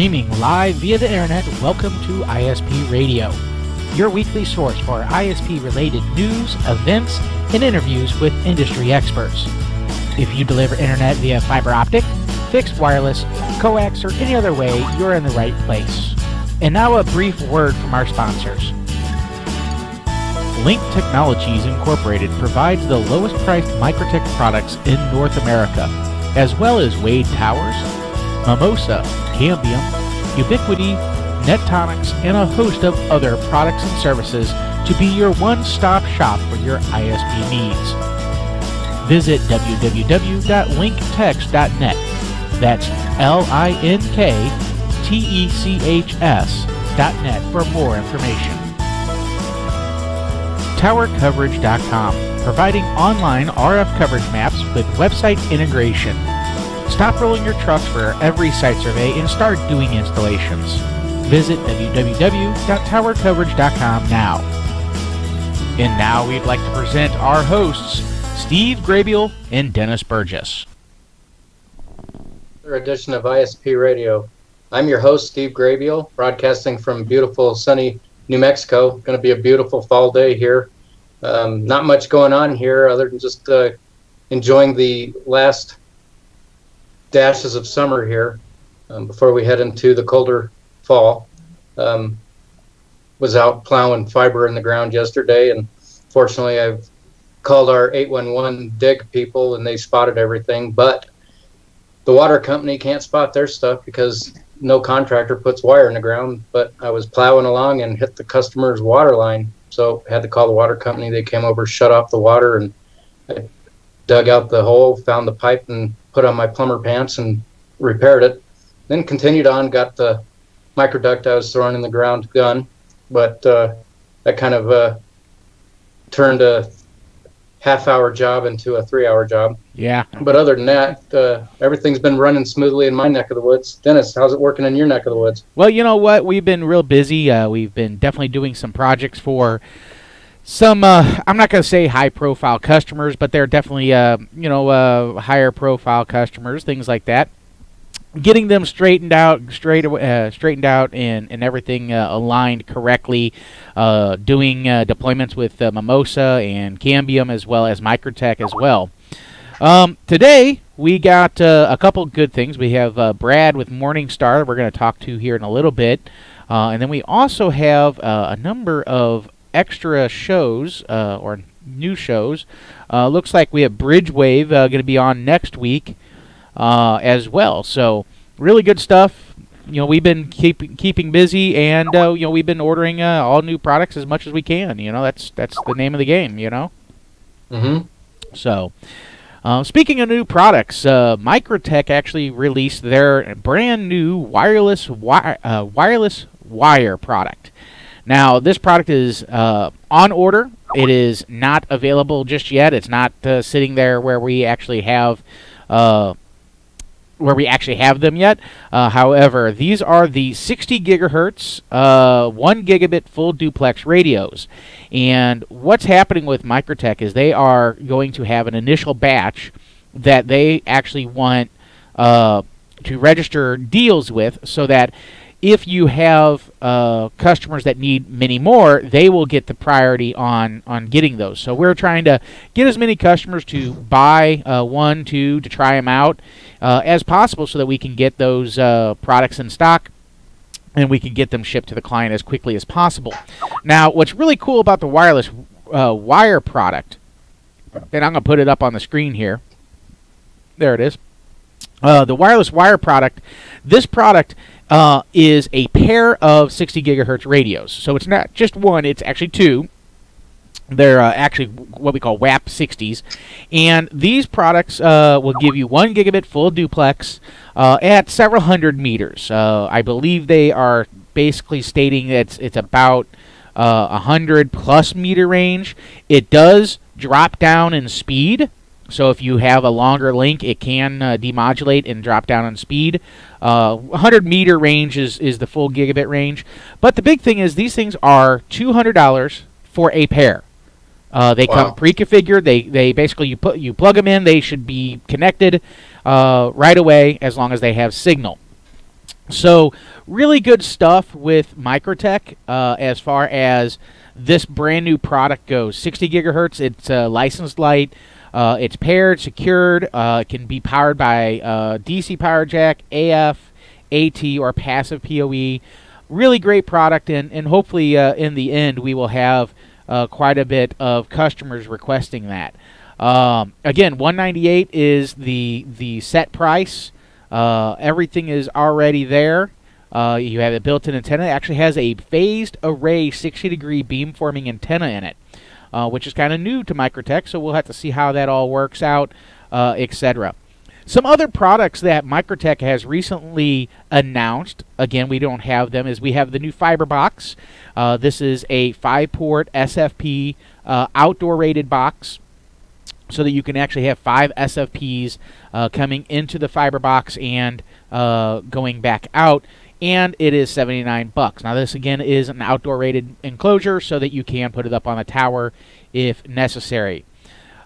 Streaming live via the internet, welcome to ISP Radio, your weekly source for ISP related news, events, and interviews with industry experts. If you deliver internet via fiber optic, fixed wireless, coax, or any other way, you're in the right place. And now a brief word from our sponsors. Link Technologies Incorporated provides the lowest priced MikroTik products in North America, as well as Wade Towers, Mimosa, Cambium, Ubiquiti, Netonix, and a host of other products and services to be your one-stop shop for your ISP needs. Visit www.linktechs.net. That's L-I-N-K-T-E-C-H-S dot net for more information. TowerCoverage.com, providing online RF coverage maps with website integration. Stop rolling your trucks for every site survey and start doing installations. Visit www.towercoverage.com now. And now we'd like to present our hosts, Steve Grabiel and Dennis Burgess. Another edition of ISP Radio. I'm your host, Steve Grabiel, broadcasting from beautiful, sunny New Mexico. Going to be a beautiful fall day here. Um, not much going on here other than just uh, enjoying the last dashes of summer here um, before we head into the colder fall. Um, was out plowing fiber in the ground yesterday, and fortunately, I've called our 811 dig people and they spotted everything. But the water company can't spot their stuff because no contractor puts wire in the ground. But I was plowing along and hit the customer's water line, so I had to call the water company. They came over, shut off the water, and I dug out the hole, found the pipe, and put on my plumber pants and repaired it. Then continued on, got the microduct I was throwing in the ground gun, but uh, that kind of uh, turned a half hour job into a three hour job. Yeah. But other than that, uh, everything's been running smoothly in my neck of the woods. Dennis, how's it working in your neck of the woods? Well, you know what? We've been real busy. Uh, we've been definitely doing some projects for some uh, I'm not going to say high profile customers, but they're definitely uh, you know uh, higher profile customers, things like that. Getting them straightened out, straight uh, straightened out, and and everything uh, aligned correctly. Uh, doing deployments with Mimosa and Cambium as well as MikroTik as well. Um, today we got a couple good things. We have Brad with Morningstar. We're going to talk to here in a little bit. and then we also have a number of extra shows uh, or new shows. Uh, looks like we have BridgeWave uh, going to be on next week uh, as well. So really good stuff. You know, we've been keep, keeping busy, and uh, you know we've been ordering uh, all new products as much as we can. You know, that's that's the name of the game. You know. Mm-hmm. So. Uh, speaking of new products, uh, MikroTik actually released their brand new wireless wi- uh, wireless wire product. Now, this product is uh, on order. It is not available just yet. It's not uh, sitting there where we actually have uh, where we actually have them yet. Uh, however, these are the 60 gigahertz, uh, one gigabit full duplex radios. And what's happening with MikroTik is they are going to have an initial batch that they actually want uh, to register deals with, so that if you have uh, customers that need many more, they will get the priority on on getting those. So we're trying to get as many customers to buy uh, one, two, to try them out uh, as possible, so that we can get those uh, products in stock and we can get them shipped to the client as quickly as possible. Now, what's really cool about the wireless uh, wire product, and I'm going to put it up on the screen here. There it is. Uh, the wireless wire product. This product uh, is a pair of 60 gigahertz radios. So it's not just one; it's actually two. They're uh, actually what we call WAP 60s, and these products uh, will give you one gigabit full duplex uh, at several hundred meters. Uh, I believe they are basically stating that it's, it's about a uh, hundred plus meter range. It does drop down in speed. So if you have a longer link, it can uh, demodulate and drop down on speed. Uh, 100 meter range is, is the full gigabit range. But the big thing is these things are $200 for a pair. Uh, they wow. come pre-configured. They they basically you put you plug them in. They should be connected uh, right away as long as they have signal. So, really good stuff with MikroTik uh, as far as this brand new product goes. 60 gigahertz, it's uh, licensed light. Uh, it's paired, secured. Uh, it can be powered by uh, DC power jack, AF, AT, or passive PoE. Really great product, and, and hopefully uh, in the end we will have quite a bit of customers requesting that. Um, again, 198 is the the set price. Uh, everything is already there. Uh, you have a built-in antenna. It actually has a phased array 60-degree beamforming antenna in it, uh, which is kind of new to MikroTik. So we'll have to see how that all works out, uh, etc. Some other products that MikroTik has recently announced, again, we don't have them, is we have the new Fiber Box. Uh, this is a five-port SFP uh, outdoor rated box so that you can actually have five SFPs uh, coming into the fiber box and uh, going back out. And it is 79 bucks. Now, this again is an outdoor rated enclosure so that you can put it up on the tower if necessary.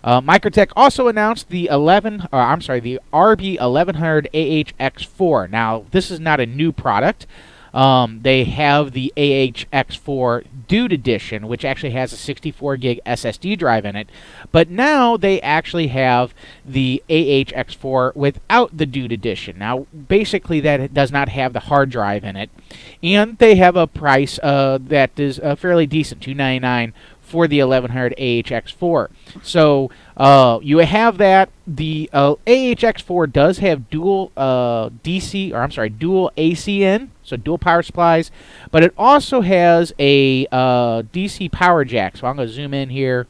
Uh, MikroTik also announced the 11, uh, I'm sorry, the RB 1100 AHX4. Now, this is not a new product. Um, they have the AHX4 Dude Edition, which actually has a 64 gig SSD drive in it. But now they actually have the AHX4 without the Dude Edition. Now, basically, that does not have the hard drive in it, and they have a price uh, that is uh, fairly decent, 299 for the 1100 AHX4. So uh, you have that. The uh, AHX4 does have dual uh, DC, or I'm sorry, dual ACN, so dual power supplies, but it also has a uh, DC power jack. So I'm going to zoom in here.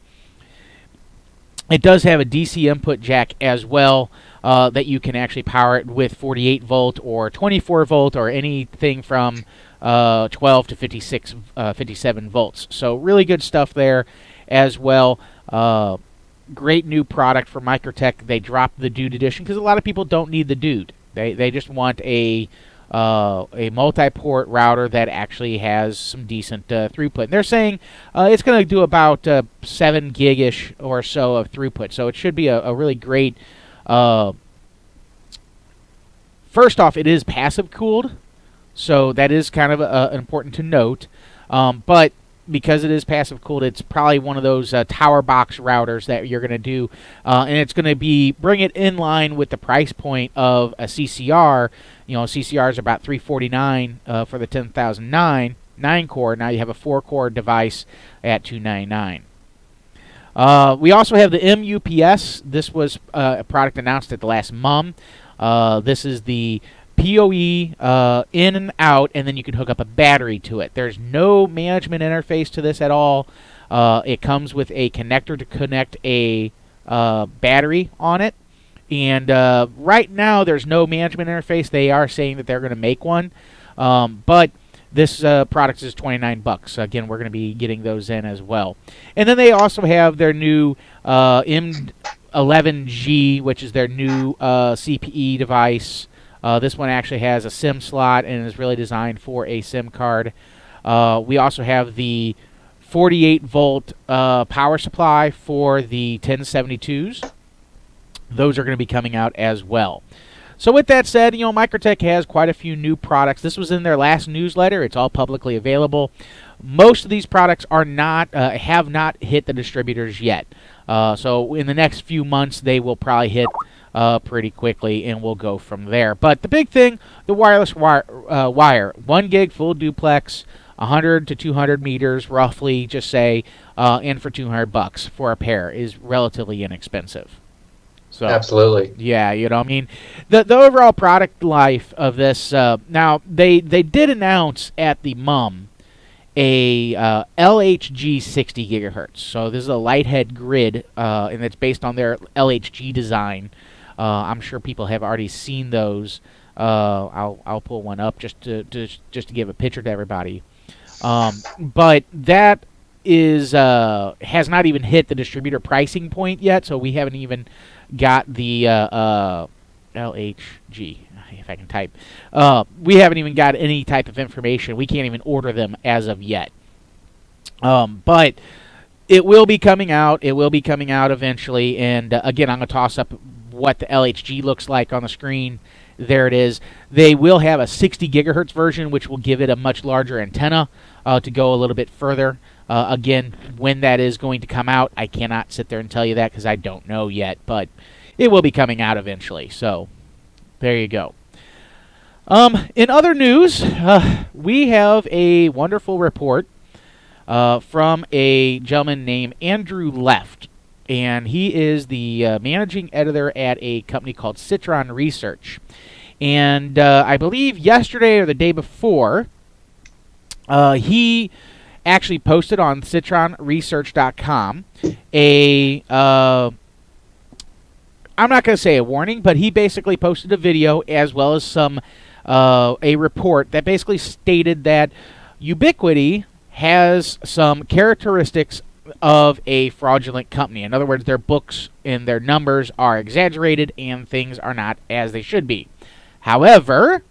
It does have a DC input jack as well. Uh, that you can actually power it with 48 volt or 24 volt or anything from uh, 12 to 56, uh, 57 volts. So really good stuff there as well. Uh, great new product for MikroTik. They dropped the Dude Edition because a lot of people don't need the Dude. They they just want a uh, a multi-port router that actually has some decent uh, throughput. And they're saying uh, it's going to do about uh, seven gigish or so of throughput. So it should be a, a really great. Uh, first off, it is passive cooled, so that is kind of important to note. Um, but because it is passive cooled, it's probably one of those tower box routers that you're going to do, and it's going to be bring it in line with the price point of a CCR. You know, CCR is about 349 uh, for the 10009 nine core. Now you have a four core device at 299. Uh, we also have the MUPS. This was uh, a product announced at the last MUM. Uh, this is the PoE uh, in and out, and then you can hook up a battery to it. There's no management interface to this at all. Uh, it comes with a connector to connect a uh, battery on it. And uh, right now, there's no management interface. They are saying that they're going to make one. Um, but this uh, product is 29 bucks. Again, we're going to be getting those in as well. And then they also have their new uh, M11G, which is their new CPE device. Uh, this one actually has a SIM slot and is really designed for a SIM card. Uh, we also have the 48 volt uh, power supply for the 1072s. Those are going to be coming out as well. So with that said, you know, MikroTik has quite a few new products. This was in their last newsletter. It's all publicly available. Most of these products are not uh, have not hit the distributors yet. Uh, so in the next few months, they will probably hit uh, pretty quickly, and we'll go from there. But the big thing, the wireless wire, uh, wire 1 gig full duplex, 100 to 200 meters, roughly, just say, uh, and for 200 bucks for a pair is relatively inexpensive. So absolutely, yeah, you know, I mean, the the overall product life of this. Uh, now they they did announce at the MUM a uh, LHG 60 gigahertz. So this is a Lighthead grid, uh, and it's based on their LHG design. Uh, I'm sure people have already seen those. Uh, I'll I'll pull one up just to, to just to give a picture to everybody. Um, but that is uh, has not even hit the distributor pricing point yet, so we haven't even got the uh, uh, LHG. If I can type, uh, we haven't even got any type of information. We can't even order them as of yet. Um, but it will be coming out. It will be coming out eventually. And uh, again, I'm gonna toss up what the LHG looks like on the screen there it is. They will have a 60 gigahertz version, which will give it a much larger antenna uh, to go a little bit further. Uh, again, when that is going to come out, I cannot sit there and tell you that because I don't know yet, but it will be coming out eventually. So there you go. Um, in other news, uh, we have a wonderful report uh, from a gentleman named Andrew Left, and he is the uh, managing editor at a company called Citron Research. And uh, I believe yesterday or the day before, uh, he actually posted on citronresearch.com a uh, I'm not going to say a warning, but he basically posted a video as well as some uh, a report that basically stated that Ubiquiti has some characteristics of a fraudulent company. In other words, their books and their numbers are exaggerated and things are not as they should be. However,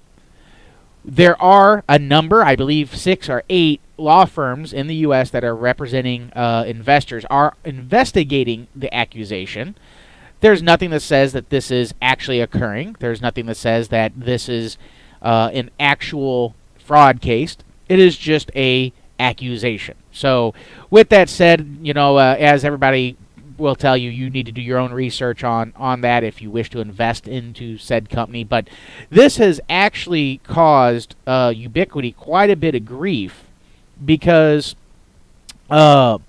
there are a number, I believe six or eight law firms in the U.S. that are representing uh, investors are investigating the accusation. There's nothing that says that this is actually occurring. There's nothing that says that this is uh, an actual fraud case. It is just a accusation. So, with that said, you know, uh, as everybody will tell you, you need to do your own research on on that if you wish to invest into said company. But this has actually caused uh, Ubiquiti quite a bit of grief because uh,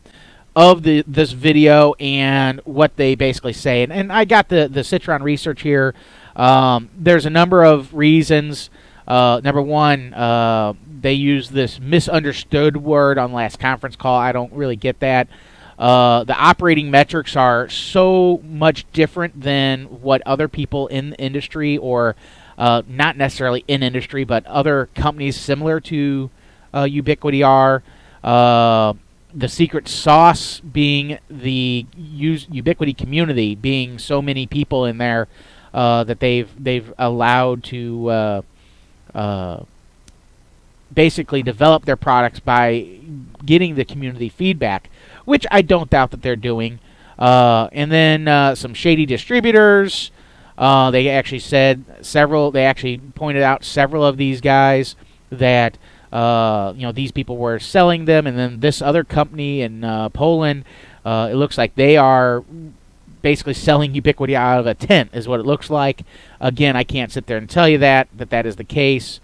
of the this video and what they basically say. And, and I got the the Citron research here. Um, there's a number of reasons. Uh, number one, uh, they use this misunderstood word on last conference call. I don't really get that. Uh, the operating metrics are so much different than what other people in the industry, or uh, not necessarily in industry, but other companies similar to uh, Ubiquiti are. Uh, the secret sauce being the use, Ubiquiti community, being so many people in there that they've they've allowed to uh, basically develop their products by getting the community feedback, which I don't doubt that they're doing. Uh, and then uh, some shady distributors. Uh, they actually said several. They actually pointed out several of these guys that uh, you know these people were selling them, and then this other company in uh, Poland. it looks like they are basically selling Ubiquiti out of a tent, is what it looks like. Again, I can't sit there and tell you that that that is the case.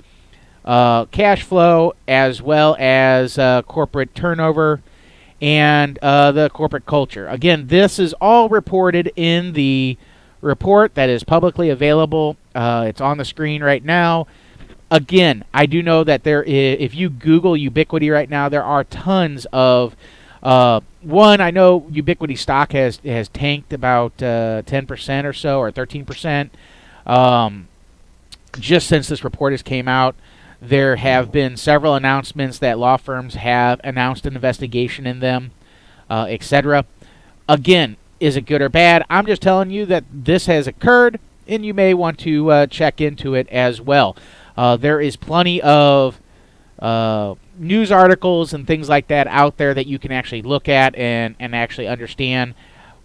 Uh, cash flow, as well as uh, corporate turnover and uh, the corporate culture. Again, this is all reported in the report that is publicly available. Uh, it's on the screen right now. Again, I do know that there is, if you Google Ubiquiti right now, there are tons of uh, one, I know Ubiquiti stock has has tanked about uh, ten percent or so, or thirteen percent, um, just since this report has came out. There have been several announcements that law firms have announced an investigation in them, uh, etc. Again, is it good or bad? I'm just telling you that this has occurred, and you may want to uh, check into it as well. Uh, there is plenty of uh, news articles and things like that out there that you can actually look at and, and actually understand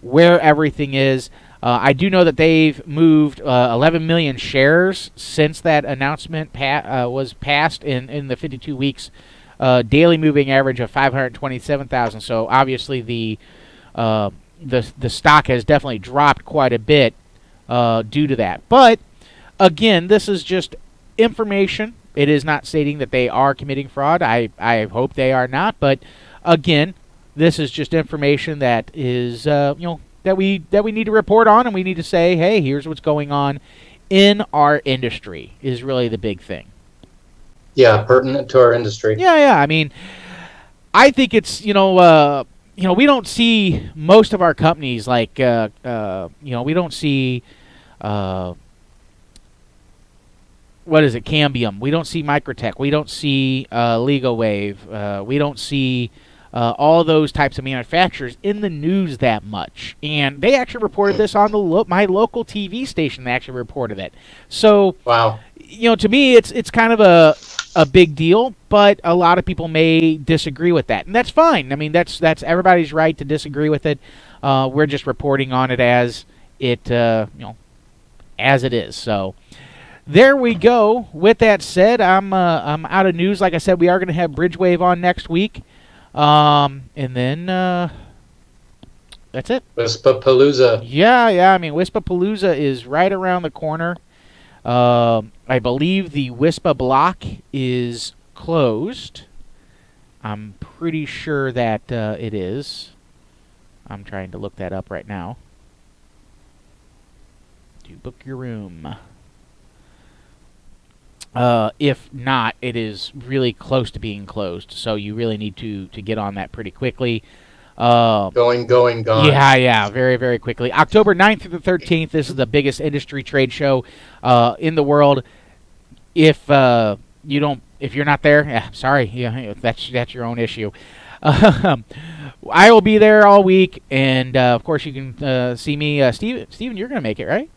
where everything is. Uh, I do know that they've moved uh, 11 million shares since that announcement pa- uh, was passed in, in the 52 weeks. Uh, daily moving average of 527,000. So obviously the uh, the the stock has definitely dropped quite a bit uh, due to that. But again, this is just information it is not stating that they are committing fraud. I, I hope they are not. But again, this is just information that is you know that we that we need to report on, and we need to say, hey, here's what's going on in our industry. Is really the big thing. Yeah, pertinent to our industry. Yeah, yeah. I mean, I think it's you know. Uh, you know, we don't see most of our companies like, uh, uh, you know, we don't see uh, what is it, Cambium. We don't see MikroTik. We don't see uh, LigoWave. Uh, we don't see uh, all those types of manufacturers in the news that much. And they actually reported this on the lo- my local TV station. They actually reported it. So, wow, you know, to me, it's it's kind of a a big deal, but a lot of people may disagree with that, and that's fine. I mean, that's that's everybody's right to disagree with it. Uh, we're just reporting on it as it, uh, you know, as it is. So there we go. With that said, I'm uh, I'm out of news. Like I said, we are going to have Bridgewave on next week, um, and then uh, that's it. Wispapalooza. Yeah, yeah. I mean, Wispapalooza is right around the corner. Um, I believe the Wispa block is closed. I'm pretty sure that uh, it is. I'm trying to look that up right now. To book your room. Uh, if not, it is really close to being closed, so you really need to to get on that pretty quickly. Uh, going, going, gone. Yeah, yeah, very, very quickly. October 9th through the 13th, this is the biggest industry trade show uh, in the world. If uh, you don't, if you're not there, yeah, sorry, yeah, that's that's your own issue. Um, I will be there all week, and uh, of course, you can uh, see me. Uh, Steven, Steven, you're going to make it, right?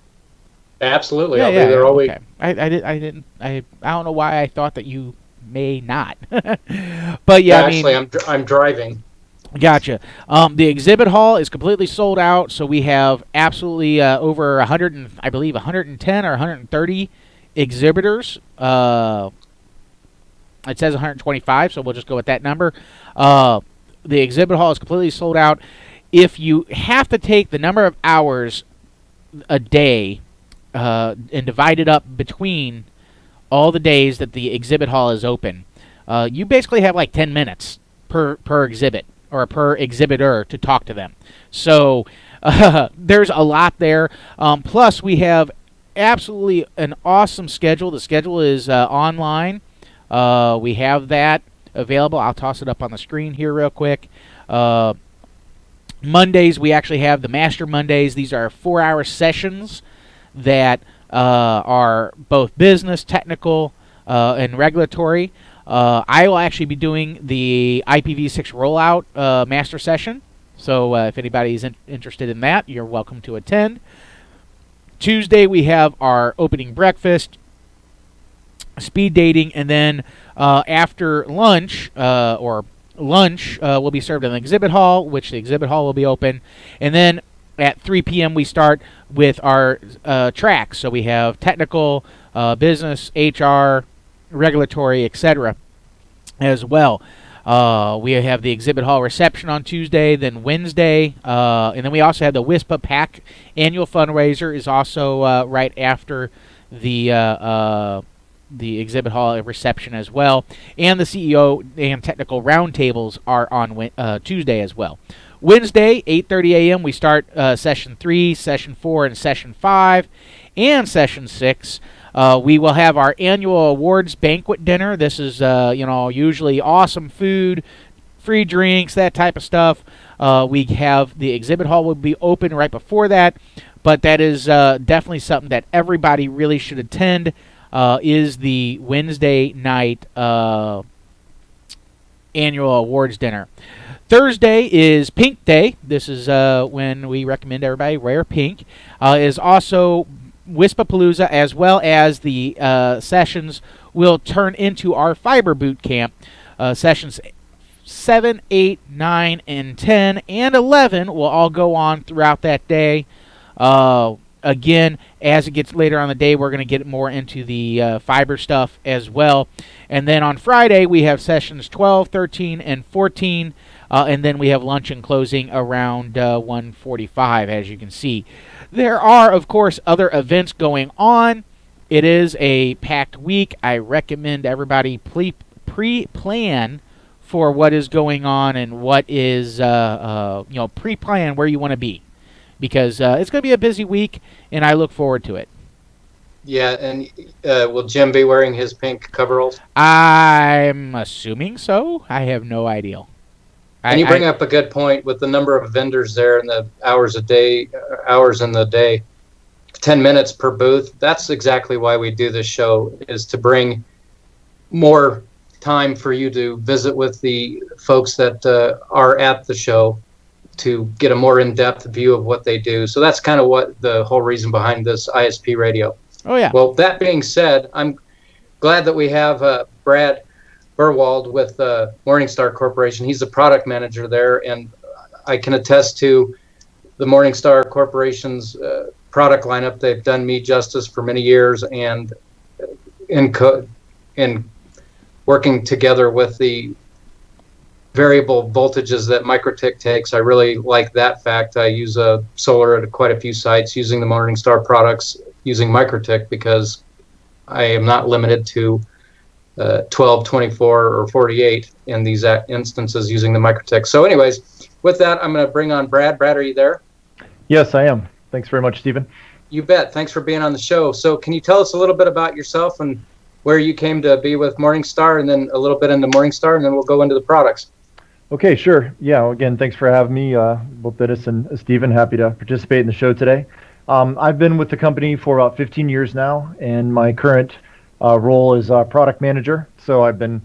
Absolutely, yeah, I'll yeah, be there all okay. week. I, I, did, I didn't, I, I don't know why I thought that you may not, but yeah, yeah I mean, actually, I'm I'm driving. Gotcha. Um, the exhibit hall is completely sold out, so we have absolutely uh, over 100, and, I believe 110 or 130 exhibitors. Uh, it says 125, so we'll just go with that number. Uh, the exhibit hall is completely sold out. If you have to take the number of hours a day uh, and divide it up between all the days that the exhibit hall is open, uh, you basically have like 10 minutes per per exhibit or per exhibitor to talk to them. So uh, there's a lot there. Um, plus, we have absolutely an awesome schedule. The schedule is uh, online. Uh, we have that available. I'll toss it up on the screen here real quick. Uh, Mondays, we actually have the Master Mondays. These are four hour sessions that uh, are both business, technical, uh, and regulatory. Uh, I will actually be doing the IPv6 rollout master session. So if anybody is in interested in that, you're welcome to attend. Tuesday we have our opening breakfast, speed dating, and then uh, after lunch uh, or lunch uh, will be served in the exhibit hall, which the exhibit hall will be open, and then at 3 p.m. we start with our tracks. So we have technical, business, HR, regulatory, etc. as well. Uh, we have the exhibit hall reception on Tuesday, then Wednesday, uh, and then we also have the WISPA PAC annual fundraiser is also uh, right after the uh, uh, the exhibit hall reception as well, and the CEO and technical roundtables are on uh, Tuesday as well. Wednesday, 8:30 a.m. we start session three, session four, and session five, and session six. Uh, we will have our annual awards banquet dinner. This is, uh, you know, usually awesome food, free drinks, that type of stuff. Uh, we have the exhibit hall will be open right before that, but that is uh, definitely something that everybody really should attend. Uh, is the Wednesday night uh, annual awards dinner. Thursday is Pink Day. This is when we recommend everybody wear pink. is also Wispapalooza as well as the uh, sessions will turn into our fiber boot camp. Uh, sessions 7, 8, 9, and 10 and 11 will all go on throughout that day. Uh, again, as it gets later on the day, we're going to get more into the uh, fiber stuff as well. And then on Friday, we have sessions 12, 13, and 14. Uh, and then we have lunch and closing around uh, 1:45, as you can see. There are, of course, other events going on. It is a packed week. I recommend everybody pre plan for what is going on and what is, uh, uh, you know, pre plan where you want to be. Because uh, it's going to be a busy week, and I look forward to it. Yeah, and uh, will Jim be wearing his pink coveralls? I'm assuming so. I have no idea. And you bring I, up a good point with the number of vendors there and the hours a day, uh, hours in the day, 10 minutes per booth. That's exactly why we do this show is to bring more time for you to visit with the folks that uh, are at the show to get a more in-depth view of what they do. So that's kind of what the whole reason behind this ISP radio. Oh yeah. Well, that being said, I'm glad that we have uh, Brad Burwald with uh, Morningstar Corporation. He's the product manager there, and I can attest to the Morningstar Corporation's uh, product lineup. They've done me justice for many years, and in co- in working together with the variable voltages that MikroTik takes. I really like that fact. I use a solar at quite a few sites using the Morningstar products using MikroTik because I am not limited to uh, 12, 24, or 48 in these instances using the MikroTik. So, anyways, with that, I'm going to bring on Brad. Brad, are you there? Yes, I am. Thanks very much, Stephen. You bet. Thanks for being on the show. So, can you tell us a little bit about yourself and where you came to be with Morningstar, and then a little bit into Morningstar, and then we'll go into the products. Okay, sure. Yeah, again, thanks for having me, uh, both Dennis and Stephen. Happy to participate in the show today. Um, I've been with the company for about 15 years now, and my current uh, role is uh, product manager. So I've been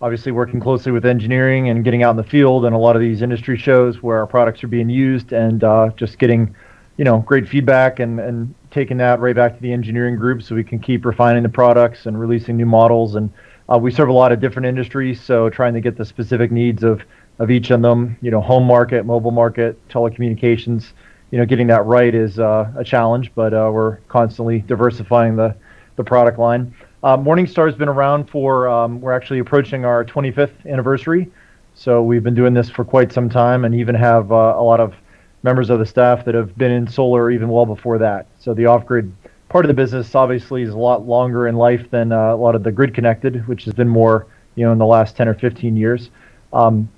obviously working closely with engineering and getting out in the field and a lot of these industry shows where our products are being used and uh, just getting, you know, great feedback and, and taking that right back to the engineering group so we can keep refining the products and releasing new models. And uh, we serve a lot of different industries, so trying to get the specific needs of of each of them. You know, home market, mobile market, telecommunications. You know, getting that right is uh, a challenge, but uh, we're constantly diversifying the the product line. Uh, Morningstar has been around for um, we're actually approaching our 25th anniversary, so we've been doing this for quite some time, and even have uh, a lot of members of the staff that have been in solar even well before that. So the off-grid part of the business obviously is a lot longer in life than uh, a lot of the grid connected, which has been more you know in the last 10 or 15 years. Um,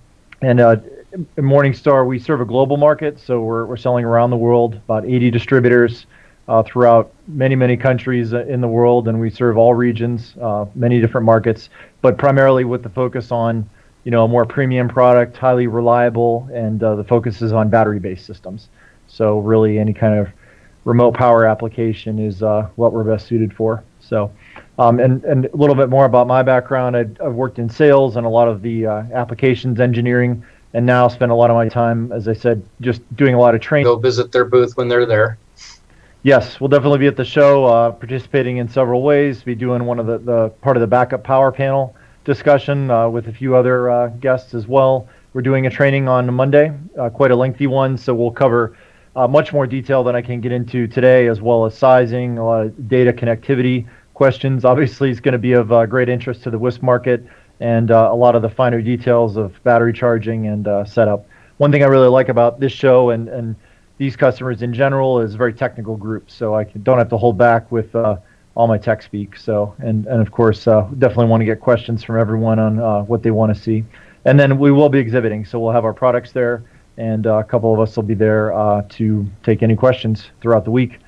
and uh, Morningstar, we serve a global market, so we're, we're selling around the world, about 80 distributors uh, throughout many, many countries uh, in the world, and we serve all regions, uh, many different markets, but primarily with the focus on, you know, a more premium product, highly reliable, and uh, the focus is on battery-based systems. So really, any kind of remote power application is uh, what we're best suited for. So. Um, and, and a little bit more about my background. I, have worked in sales and a lot of the uh, applications engineering, and now spend a lot of my time, as I said, just doing a lot of training. Go visit their booth when they're there. Yes, we'll definitely be at the show, uh, participating in several ways. Be doing one of the, the part of the backup power panel discussion uh, with a few other uh, guests as well. We're doing a training on Monday, uh, quite a lengthy one, so we'll cover uh, much more detail than I can get into today, as well as sizing, a lot of data connectivity questions. Obviously, it's going to be of uh, great interest to the WISP market and uh, a lot of the finer details of battery charging and uh, setup. One thing I really like about this show and, and these customers in general is a very technical group, so I don't have to hold back with uh, all my tech speak. So, and, and of course, uh, definitely want to get questions from everyone on uh, what they want to see. And then we will be exhibiting, so we'll have our products there, and a couple of us will be there to take any questions throughout the week.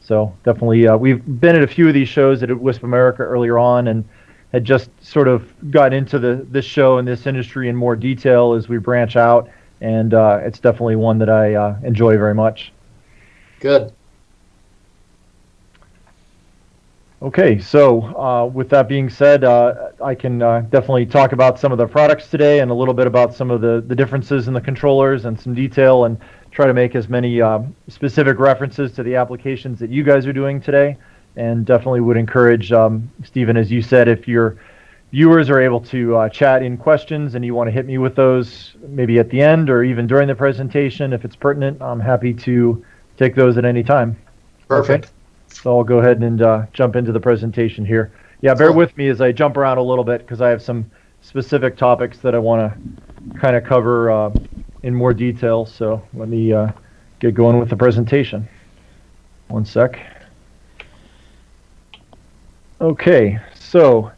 So definitely, uh, we've been at a few of these shows at WISP America earlier on, and had just sort of got into the this show and this industry in more detail as we branch out, and uh, it's definitely one that I uh, enjoy very much. Good. Okay, so uh, with that being said, uh, I can uh, definitely talk about some of the products today and a little bit about some of the, the differences in the controllers and some detail and try to make as many um, specific references to the applications that you guys are doing today. And definitely would encourage, um, Stephen, as you said, if your viewers are able to uh, chat in questions and you want to hit me with those maybe at the end or even during the presentation, if it's pertinent, I'm happy to take those at any time. Perfect. Okay? So I'll go ahead and uh, jump into the presentation here. Yeah, bear with me as I jump around a little bit because I have some specific topics that I want to kind of cover uh, in more detail. So let me uh, get going with the presentation. One sec. Okay, so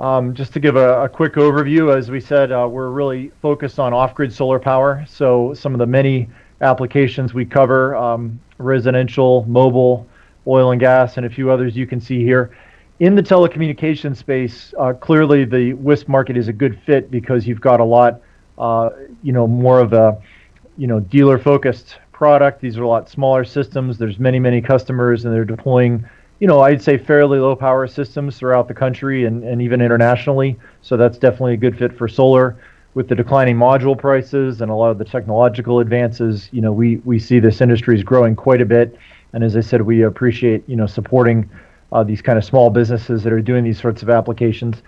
um, just to give a, a, quick overview, as we said, uh, we're really focused on off-grid solar power. So some of the many applications we cover, um, residential, mobile, oil and gas, and a few others you can see here. In the telecommunications space, uh, clearly the WISP market is a good fit because you've got a lot uh, you know, more of a, you know, dealer-focused product. These are a lot smaller systems. There's many, many customers, and they're deploying, you know, I'd say fairly low-power systems throughout the country and, and even internationally. So that's definitely a good fit for solar. With the declining module prices and a lot of the technological advances, you know, we we see this industry is growing quite a bit. And as I said, we appreciate, you know, supporting uh, these kind of small businesses that are doing these sorts of applications.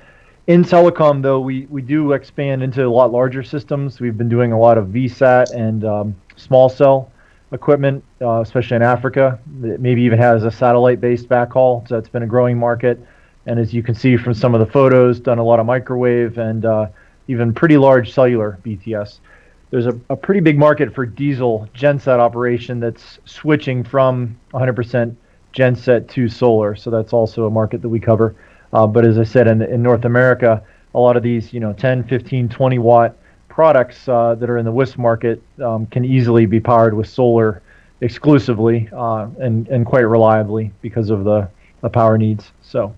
In telecom, though, we, we do expand into a lot larger systems. We've been doing a lot of VSAT and um, small cell equipment, uh, especially in Africa. It maybe even has a satellite-based backhaul, so it's been a growing market. And as you can see from some of the photos, done a lot of microwave and uh, even pretty large cellular BTS. There's a, a pretty big market for diesel genset operation that's switching from 100% genset to solar. So that's also a market that we cover. Uh, but as I said, in, in North America, a lot of these, you know, 10, 15, 20 watt products uh, that are in the WISP market um, can easily be powered with solar exclusively uh, and, and quite reliably because of the, the power needs. So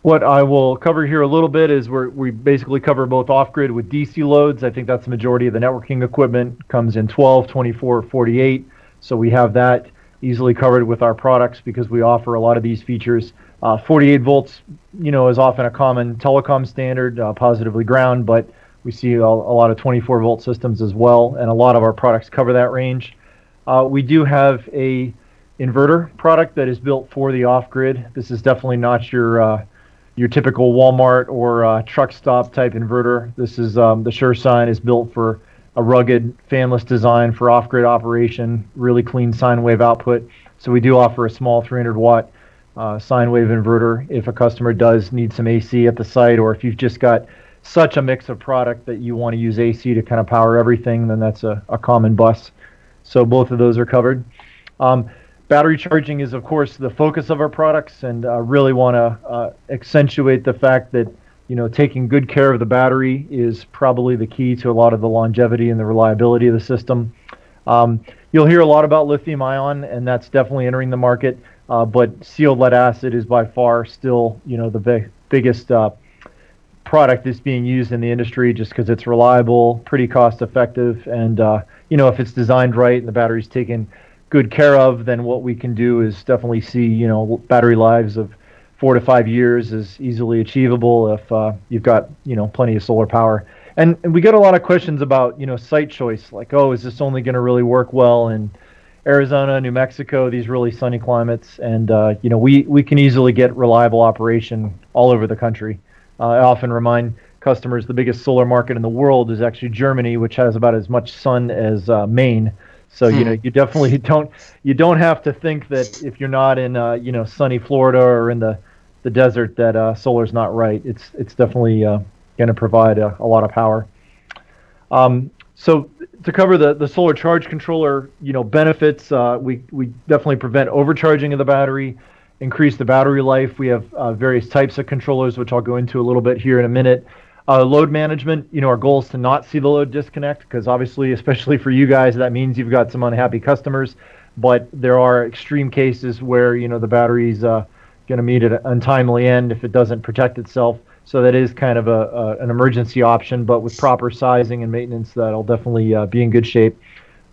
what I will cover here a little bit is we we basically cover both off-grid with DC loads. I think that's the majority of the networking equipment comes in 12, 24, 48. So we have that easily covered with our products because we offer a lot of these features. Uh, 48 volts, you know, is often a common telecom standard, uh, positively ground, but we see a, a, lot of 24 volt systems as well, and a lot of our products cover that range. Uh, we do have a inverter product that is built for the off-grid. This is definitely not your uh, your typical Walmart or uh, truck stop type inverter. This is um, the SureSine is built for a rugged fanless design for off-grid operation, really clean sine wave output. So we do offer a small 300 watt uh, sine wave inverter if a customer does need some AC at the site, or if you've just got such a mix of product that you want to use AC to kind of power everything, then that's a, a common bus. So both of those are covered. Um, battery charging is, of course, the focus of our products, and uh, really want to uh, accentuate the fact that you know taking good care of the battery is probably the key to a lot of the longevity and the reliability of the system. Um, you'll hear a lot about lithium ion, and that's definitely entering the market. Uh, but sealed lead acid is by far still, you know, the big, biggest uh, product that's being used in the industry, just because it's reliable, pretty cost effective, and uh, you know, if it's designed right and the battery's taken good care of, then what we can do is definitely see, you know, battery lives of four to five years is easily achievable if uh, you've got, you know, plenty of solar power. And, and we get a lot of questions about, you know, site choice, like, oh, is this only going to really work well in Arizona, New Mexico, these really sunny climates? And, uh, you know, we, we can easily get reliable operation all over the country. Uh, I often remind customers the biggest solar market in the world is actually Germany, which has about as much sun as uh, Maine. So you know, hmm. you definitely don't you don't have to think that if you're not in uh, you know sunny Florida or in the the desert that uh, solar's not right. It's it's definitely uh, going to provide a, a, lot of power. Um, so to cover the, the solar charge controller, you know benefits, uh, we we definitely prevent overcharging of the battery, increase the battery life. We have uh, various types of controllers, which I'll go into a little bit here in a minute. Uh, load management, you know, our goal is to not see the load disconnect because obviously, especially for you guys, that means you've got some unhappy customers. But there are extreme cases where you know the battery's uh, going to meet an untimely end if it doesn't protect itself. So that is kind of a, a an emergency option, but with proper sizing and maintenance, that'll definitely uh, be in good shape.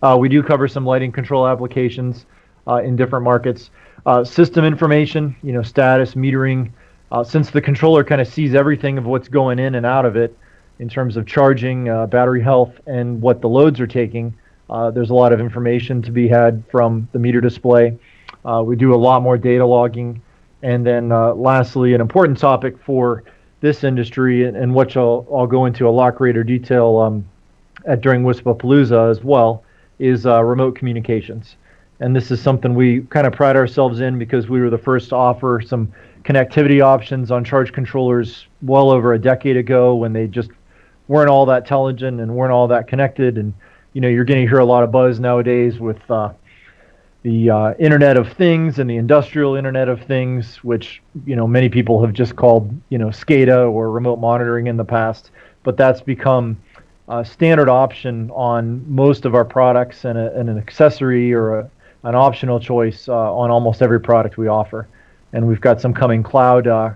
Uh, we do cover some lighting control applications uh, in different markets. Uh, system information, you know, status metering. Uh, since the controller kind of sees everything of what's going in and out of it in terms of charging, uh, battery health, and what the loads are taking, uh, there's a lot of information to be had from the meter display. Uh, we do a lot more data logging. And then uh, lastly, an important topic for this industry, and, and which I'll, I'll go into a lot greater detail um, at, during Wispapalooza as well, is remote communications. And this is something we kind of pride ourselves in because we were the first to offer some connectivity options on charge controllers well over a decade ago when they just weren't all that intelligent and weren't all that connected. And you know, you're going to hear a lot of buzz nowadays with uh, the uh, Internet of Things and the Industrial Internet of Things, which you know many people have just called you know SCADA or remote monitoring in the past. But that's become a standard option on most of our products and, a, and an accessory or a, an optional choice uh, on almost every product we offer and we've got some coming cloud uh,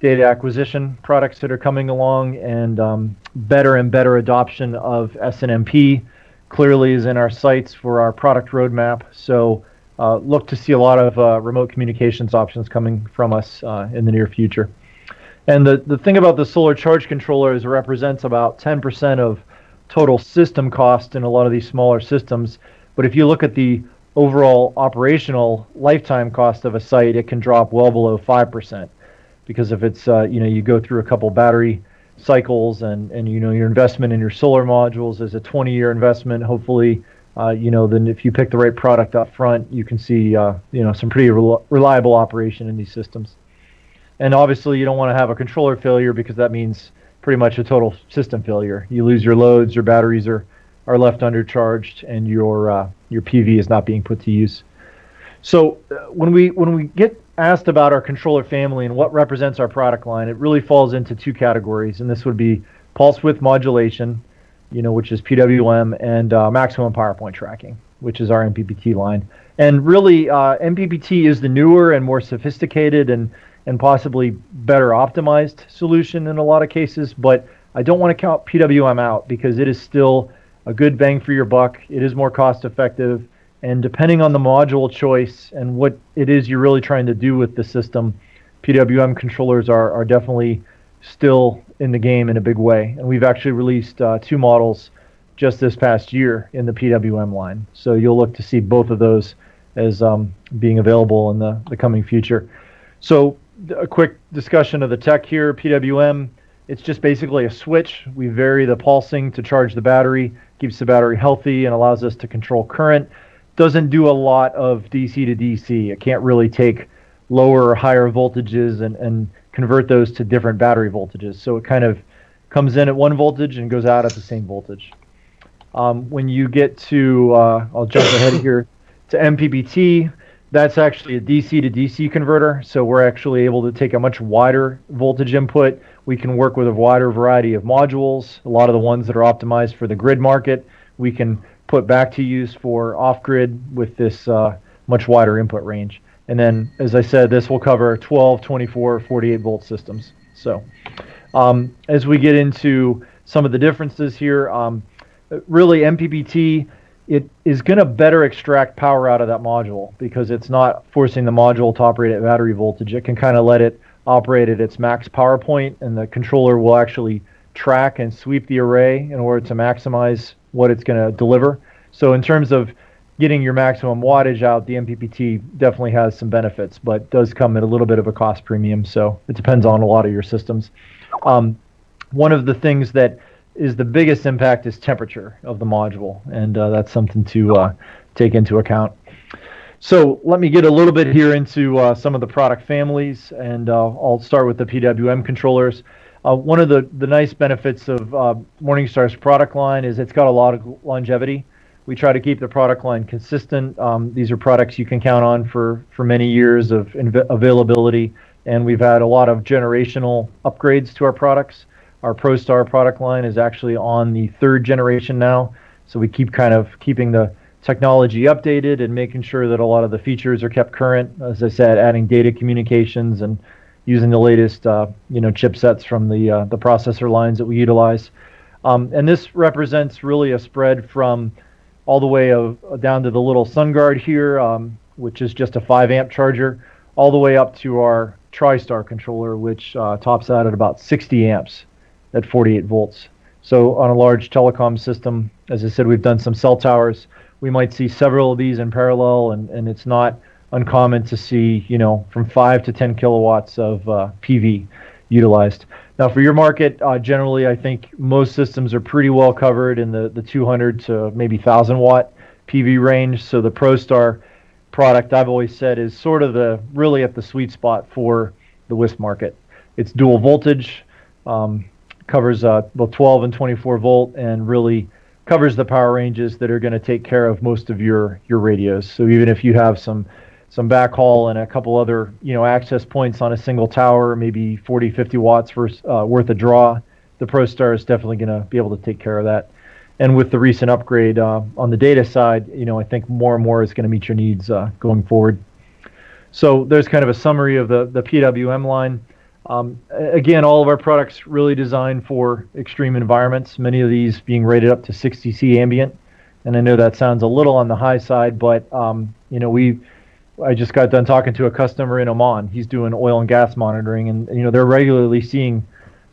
data acquisition products that are coming along, and um, better and better adoption of SNMP clearly is in our sights for our product roadmap. So uh, look to see a lot of uh, remote communications options coming from us uh, in the near future. And the, the thing about the solar charge controller is it represents about 10% of total system cost in a lot of these smaller systems. But if you look at the overall operational lifetime cost of a site, it can drop well below 5%. Because if it's, uh, you know, you go through a couple battery cycles and, and, you know, your investment in your solar modules is a 20 year investment, hopefully, uh, you know, then if you pick the right product up front, you can see, uh, you know, some pretty reliable operation in these systems. And obviously, you don't want to have a controller failure because that means pretty much a total system failure. You lose your loads, your batteries are, are left undercharged, and your uh, your PV is not being put to use. So uh, when we when we get asked about our controller family and what represents our product line, it really falls into two categories, and this would be pulse width modulation, you know, which is PWM, and uh, maximum power point tracking, which is our MPPT line. And really, uh, MPPT is the newer and more sophisticated and and possibly better optimized solution in a lot of cases, but I don't want to count PWM out because it is still a good bang for your buck. It is more cost effective and depending on the module choice and what it is you're really trying to do with the system, PWM controllers are, are definitely still in the game in a big way. And we've actually released uh, two models just this past year in the PWM line. So you'll look to see both of those as um, being available in the, the coming future. So a quick discussion of the tech here. PWM, it's just basically a switch. We vary the pulsing to charge the battery, keeps the battery healthy, and allows us to control current doesn't do a lot of DC to DC. It can't really take lower or higher voltages and, and convert those to different battery voltages. So it kind of comes in at one voltage and goes out at the same voltage. Um, when you get to, uh, I'll jump ahead here to MPPT, that's actually a DC to DC converter. So we're actually able to take a much wider voltage input. We can work with a wider variety of modules, a lot of the ones that are optimized for the grid market. We can put back to use for off-grid with this uh, much wider input range. And then, as I said, this will cover 12, 24, 48 volt systems. So um, as we get into some of the differences here, um, really MPPT, it is going to better extract power out of that module because it's not forcing the module to operate at battery voltage. It can kind of let it operate at its max power point, and the controller will actually track and sweep the array in order to maximize what it's going to deliver. So in terms of getting your maximum wattage out, the MPPT definitely has some benefits, but does come at a little bit of a cost premium. So it depends on a lot of your systems. Um, one of the things that is the biggest impact is temperature of the module, and uh, that's something to uh, take into account. So let me get a little bit here into uh, some of the product families, and uh, I'll start with the PWM controllers. Uh, one of the, the nice benefits of uh, Morningstar's product line is it's got a lot of longevity. We try to keep the product line consistent. Um, these are products you can count on for, for many years of inv- availability, and we've had a lot of generational upgrades to our products. Our ProStar product line is actually on the third generation now, so we keep kind of keeping the technology updated and making sure that a lot of the features are kept current. As I said, adding data communications and using the latest uh, you know chipsets from the uh, the processor lines that we utilize. Um, and this represents really a spread from all the way of, down to the little SunGuard here, um, which is just a 5 amp charger, all the way up to our TriStar controller, which uh, tops out at about 60 amps at 48 volts. So on a large telecom system, as I said, we've done some cell towers. We might see several of these in parallel, and, and it's not uncommon to see, you know, from 5 to 10 kilowatts of uh, PV utilized. Now, for your market, uh, generally, I think most systems are pretty well covered in the, the 200 to maybe 1,000 watt PV range. So the ProStar product, I've always said, is sort of the really at the sweet spot for the WISP market. It's dual voltage, um, covers uh, both 12 and 24 volt, and really covers the power ranges that are going to take care of most of your your radios. So even if you have some some backhaul and a couple other you know access points on a single tower, maybe 40, 50 watts for, uh, worth of draw. The ProStar is definitely going to be able to take care of that. And with the recent upgrade uh, on the data side, you know I think more and more is going to meet your needs uh, going forward. So there's kind of a summary of the the PWM line. Um, again, all of our products really designed for extreme environments. Many of these being rated up to 60 C ambient, and I know that sounds a little on the high side, but um, you know we I just got done talking to a customer in Oman. He's doing oil and gas monitoring, and you know they're regularly seeing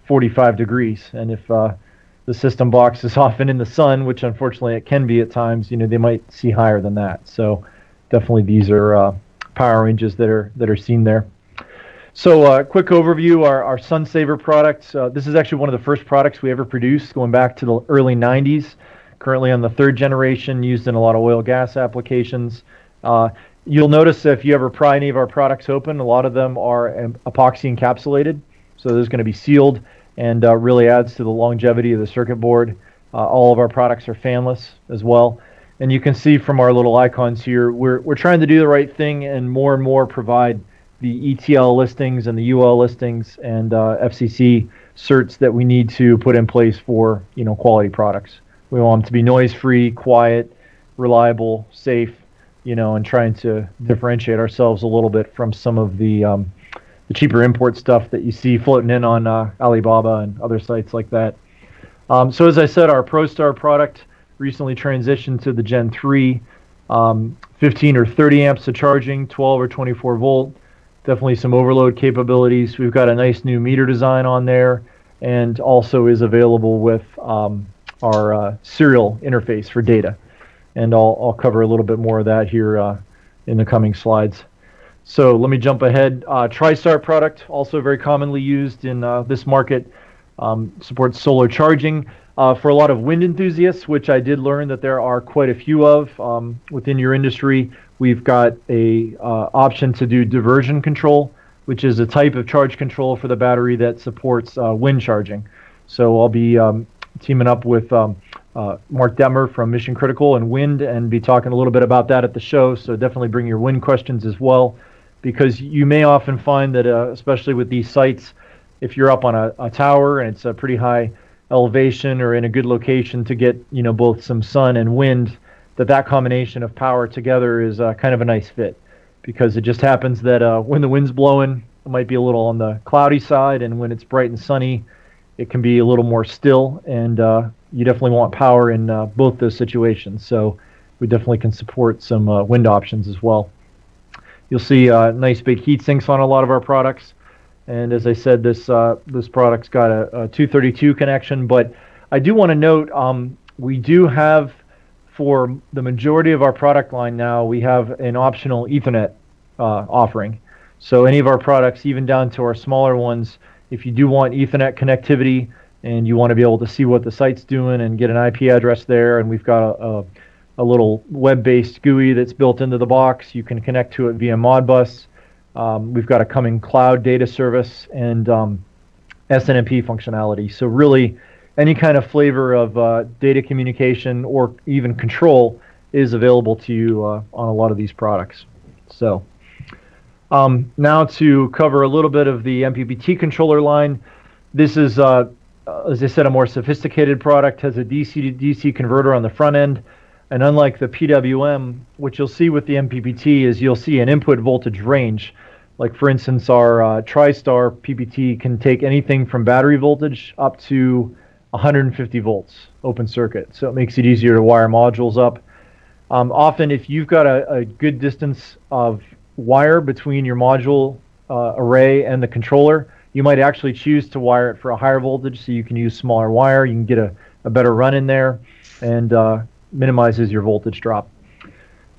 45 degrees. And if uh, the system box is often in the sun, which unfortunately it can be at times, you know they might see higher than that. So definitely these are uh, power ranges that are that are seen there. So uh, quick overview: our our SunSaver products. Uh, this is actually one of the first products we ever produced, going back to the early 90s. Currently on the third generation, used in a lot of oil gas applications. Uh, you'll notice if you ever pry any of our products open, a lot of them are epoxy encapsulated. So there's going to be sealed and uh, really adds to the longevity of the circuit board. Uh, all of our products are fanless as well. And you can see from our little icons here, we're, we're trying to do the right thing and more and more provide the ETL listings and the UL listings and uh, FCC certs that we need to put in place for you know quality products. We want them to be noise free, quiet, reliable, safe, you know, and trying to differentiate ourselves a little bit from some of the um, the cheaper import stuff that you see floating in on uh, Alibaba and other sites like that. Um, so as I said, our ProStar product recently transitioned to the Gen 3, um, 15 or 30 amps of charging, 12 or 24 volt. Definitely some overload capabilities. We've got a nice new meter design on there, and also is available with um, our uh, serial interface for data. And I'll, I'll cover a little bit more of that here uh, in the coming slides. So let me jump ahead. Uh, TriStar product, also very commonly used in uh, this market, um, supports solar charging. Uh, for a lot of wind enthusiasts, which I did learn that there are quite a few of um, within your industry, we've got a uh, option to do diversion control, which is a type of charge control for the battery that supports uh, wind charging. So I'll be um, teaming up with um, uh, Mark Detmer from Mission Critical and Wind and be talking a little bit about that at the show. So definitely bring your wind questions as well, because you may often find that, uh, especially with these sites, if you're up on a, a, tower and it's a pretty high elevation or in a good location to get you know both some sun and wind, that that combination of power together is uh, kind of a nice fit, because it just happens that uh, when the wind's blowing, it might be a little on the cloudy side, and when it's bright and sunny, it can be a little more still, and uh, you definitely want power in uh, both those situations. So we definitely can support some uh, wind options as well. You'll see uh, nice big heat sinks on a lot of our products. And as I said, this this product's got a, a, 232 connection. But I do want to note um, we do have for the majority of our product line now we have an optional Ethernet uh, offering. So any of our products, even down to our smaller ones, if you do want Ethernet connectivity and you want to be able to see what the site's doing and get an IP address there, and we've got a, a, a little web-based GUI that's built into the box. You can connect to it via Modbus. Um, we've got a coming cloud data service and um, SNMP functionality. So really, any kind of flavor of uh, data communication or even control is available to you uh, on a lot of these products. So. Um, now to cover a little bit of the MPPT controller line. This is, uh, as I said, a more sophisticated product, has a DC to DC converter on the front end. And unlike the PWM, which you'll see with the MPPT is you'll see an input voltage range. Like for instance, our uh, TriStar PPT can take anything from battery voltage up to 150 volts open circuit. So it makes it easier to wire modules up. Um, often if you've got a, a good distance of wire between your module uh, array and the controller, you might actually choose to wire it for a higher voltage so you can use smaller wire. You can get a, a better run in there and uh, minimizes your voltage drop.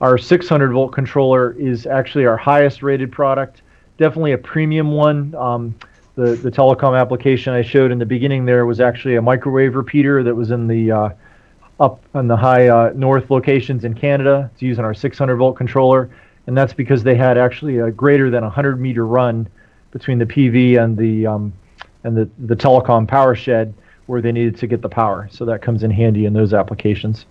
Our 600 volt controller is actually our highest rated product, definitely a premium one. Um, the, the telecom application I showed in the beginning there was actually a microwave repeater that was in the uh, up in the high uh, north locations in Canada. It's using our 600 volt controller and that's because they had actually a greater than 100 meter run between the PV and the um, and the, the telecom power shed where they needed to get the power. So that comes in handy in those applications.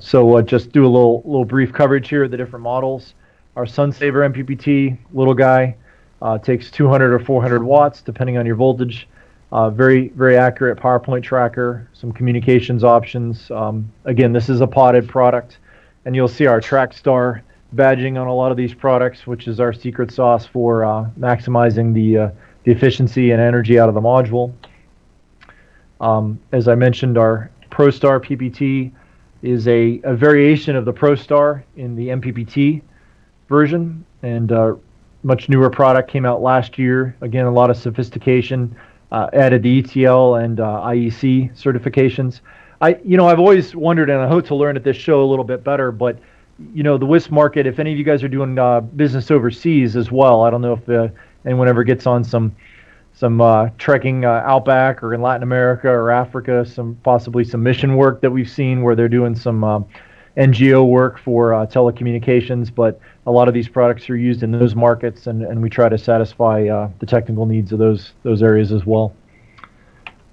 So uh, just do a little little brief coverage here of the different models. Our SunSaver MPPT, little guy, uh, takes 200 or 400 watts depending on your voltage. Uh, very very accurate power point tracker, some communications options. Um, again, this is a potted product, and you'll see our TrackStar badging on a lot of these products, which is our secret sauce for uh, maximizing the, uh, the efficiency and energy out of the module. Um, as I mentioned, our ProStar PPT is a, a variation of the ProStar in the MPPT version, and uh, much newer product came out last year. Again, a lot of sophistication. Uh, added the ETL and uh, IEC certifications. I, you know, I've always wondered, and I hope to learn at this show a little bit better, but you know the WISP market. If any of you guys are doing uh, business overseas as well, I don't know if uh, anyone ever gets on some some uh, trekking uh, outback or in Latin America or Africa, some possibly some mission work that we've seen where they're doing some NGO work for uh, telecommunications, but a lot of these products are used in those markets, and, and we try to satisfy uh, the technical needs of those those areas as well.